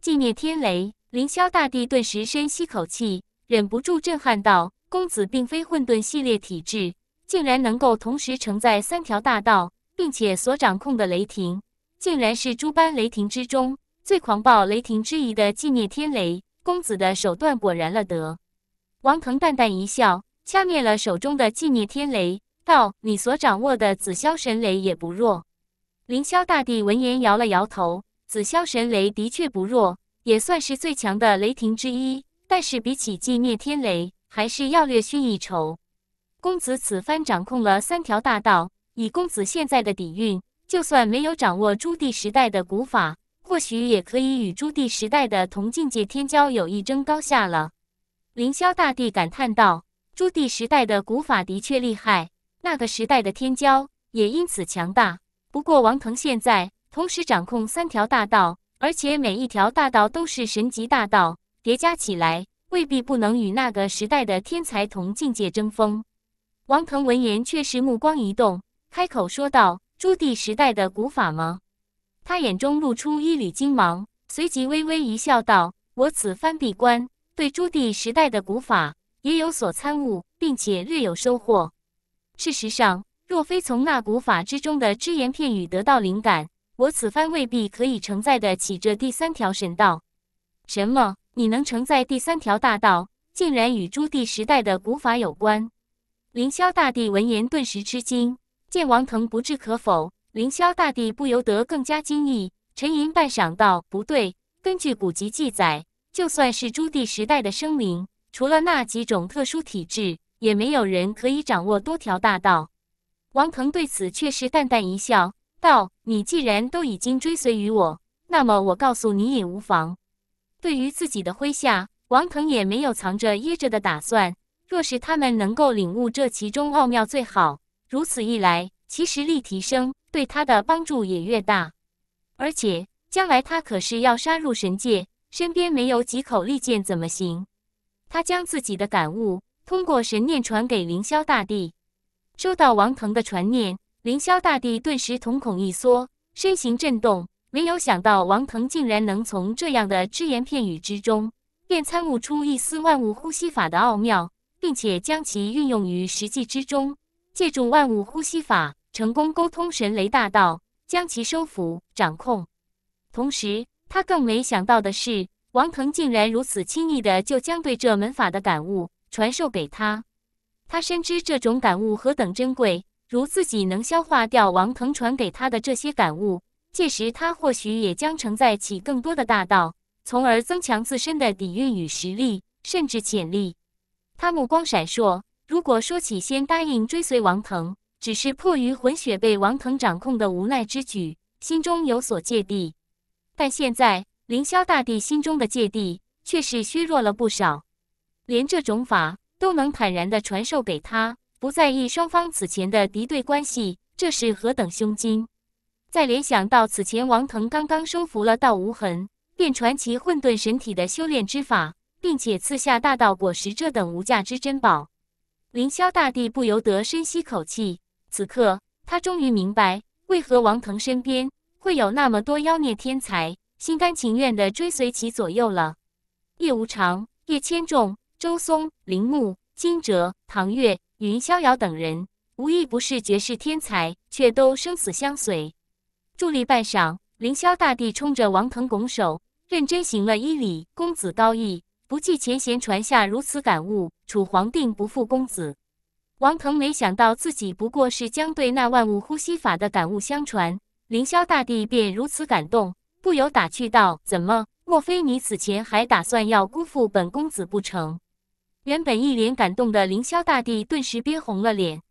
寂灭天雷，凌霄大帝顿时深吸口气，忍不住震撼道：“公子并非混沌系列体质，竟然能够同时承载三条大道，并且所掌控的雷霆，竟然是诸般雷霆之中。”最狂暴雷霆之仪的寂灭天雷，公子的手段果然了得。王腾淡淡一笑，掐灭了手中的寂灭天雷，道：“你所掌握的紫霄神雷也不弱。”凌霄大帝闻言摇了摇头：“紫霄神雷的确不弱，也算是最强的雷霆之一，但是比起寂灭天雷，还是要略逊一筹。公子此番掌控了三条大道，以公子现在的底蕴，就算没有掌握朱棣时代的古法。”或许也可以与朱棣时代的同境界天骄有一争高下了。凌霄大帝感叹道：“朱棣时代的古法的确厉害，那个时代的天骄也因此强大。不过王腾现在同时掌控三条大道，而且每一条大道都是神级大道，叠加起来未必不能与那个时代的天才同境界争锋。”王腾闻言却是目光一动，开口说道：“朱棣时代的古法吗？”他眼中露出一缕金芒，随即微微一笑，道：“我此番闭关，对朱棣时代的古法也有所参悟，并且略有收获。事实上，若非从那古法之中的只言片语得到灵感，我此番未必可以承载得起这第三条神道。什么？你能承载第三条大道，竟然与朱棣时代的古法有关？”凌霄大帝闻言顿时吃惊，见王腾不置可否。凌霄大帝不由得更加惊异，沉吟半晌道：“不对，根据古籍记载，就算是朱棣时代的生灵，除了那几种特殊体质，也没有人可以掌握多条大道。”王腾对此却是淡淡一笑，道：“你既然都已经追随于我，那么我告诉你也无妨。”对于自己的麾下，王腾也没有藏着掖着的打算。若是他们能够领悟这其中奥妙，最好。如此一来，其实力提升。对他的帮助也越大，而且将来他可是要杀入神界，身边没有几口利剑怎么行？他将自己的感悟通过神念传给凌霄大帝，收到王腾的传念，凌霄大帝顿时瞳孔一缩，身形震动。没有想到王腾竟然能从这样的只言片语之中，便参悟出一丝万物呼吸法的奥妙，并且将其运用于实际之中，借助万物呼吸法。成功沟通神雷大道，将其收服掌控。同时，他更没想到的是，王腾竟然如此轻易的就将对这门法的感悟传授给他。他深知这种感悟何等珍贵，如自己能消化掉王腾传给他的这些感悟，届时他或许也将承载起更多的大道，从而增强自身的底蕴与实力，甚至潜力。他目光闪烁。如果说起先答应追随王腾，只是迫于混血被王腾掌控的无奈之举，心中有所芥蒂，但现在凌霄大帝心中的芥蒂却是削弱了不少，连这种法都能坦然地传授给他，不在意双方此前的敌对关系，这是何等胸襟！再联想到此前王腾刚刚收服了道无痕，便传其混沌神体的修炼之法，并且赐下大道果实这等无价之珍宝。凌霄大帝不由得深吸口气，此刻他终于明白，为何王腾身边会有那么多妖孽天才，心甘情愿地追随其左右了。叶无常、叶千重、周松、铃木、金哲、唐月、云逍遥等人，无一不是绝世天才，却都生死相随。伫立半晌，凌霄大帝冲着王腾拱手，认真行了一礼：“公子高义。”不计前嫌传下如此感悟，楚皇定不负公子。王腾没想到自己不过是将对那万物呼吸法的感悟相传，凌霄大帝便如此感动，不由打趣道：“怎么？莫非你此前还打算要辜负本公子不成？”原本一脸感动的凌霄大帝顿时憋红了脸。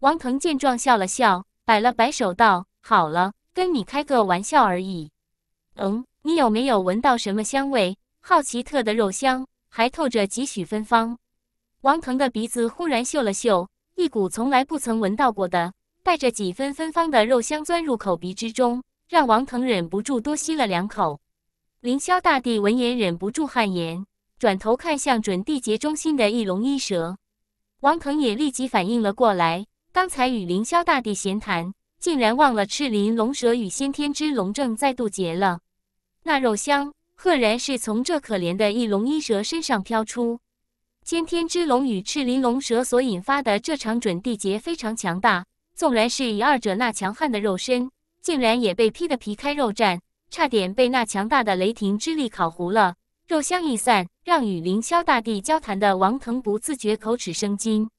王腾见状笑了笑，摆了摆手道：“好了，跟你开个玩笑而已。嗯，你有没有闻到什么香味？”好奇特的肉香，还透着几许芬芳。王腾的鼻子忽然嗅了嗅，一股从来不曾闻到过的、带着几分芬芳的肉香钻入口鼻之中，让王腾忍不住多吸了两口。凌霄大帝闻言忍不住汗颜，转头看向准地劫中心的翼龙一蛇。王腾也立即反应了过来，刚才与凌霄大帝闲谈，竟然忘了赤鳞龙蛇与先天之龙正在渡劫了。那肉香。赫然是从这可怜的翼龙一蛇身上飘出。先天之龙与赤鳞龙蛇所引发的这场准地劫非常强大，纵然是以二者那强悍的肉身，竟然也被劈得皮开肉绽，差点被那强大的雷霆之力烤糊了。肉香一散，让与凌霄大帝交谈的王腾不自觉口齿生津。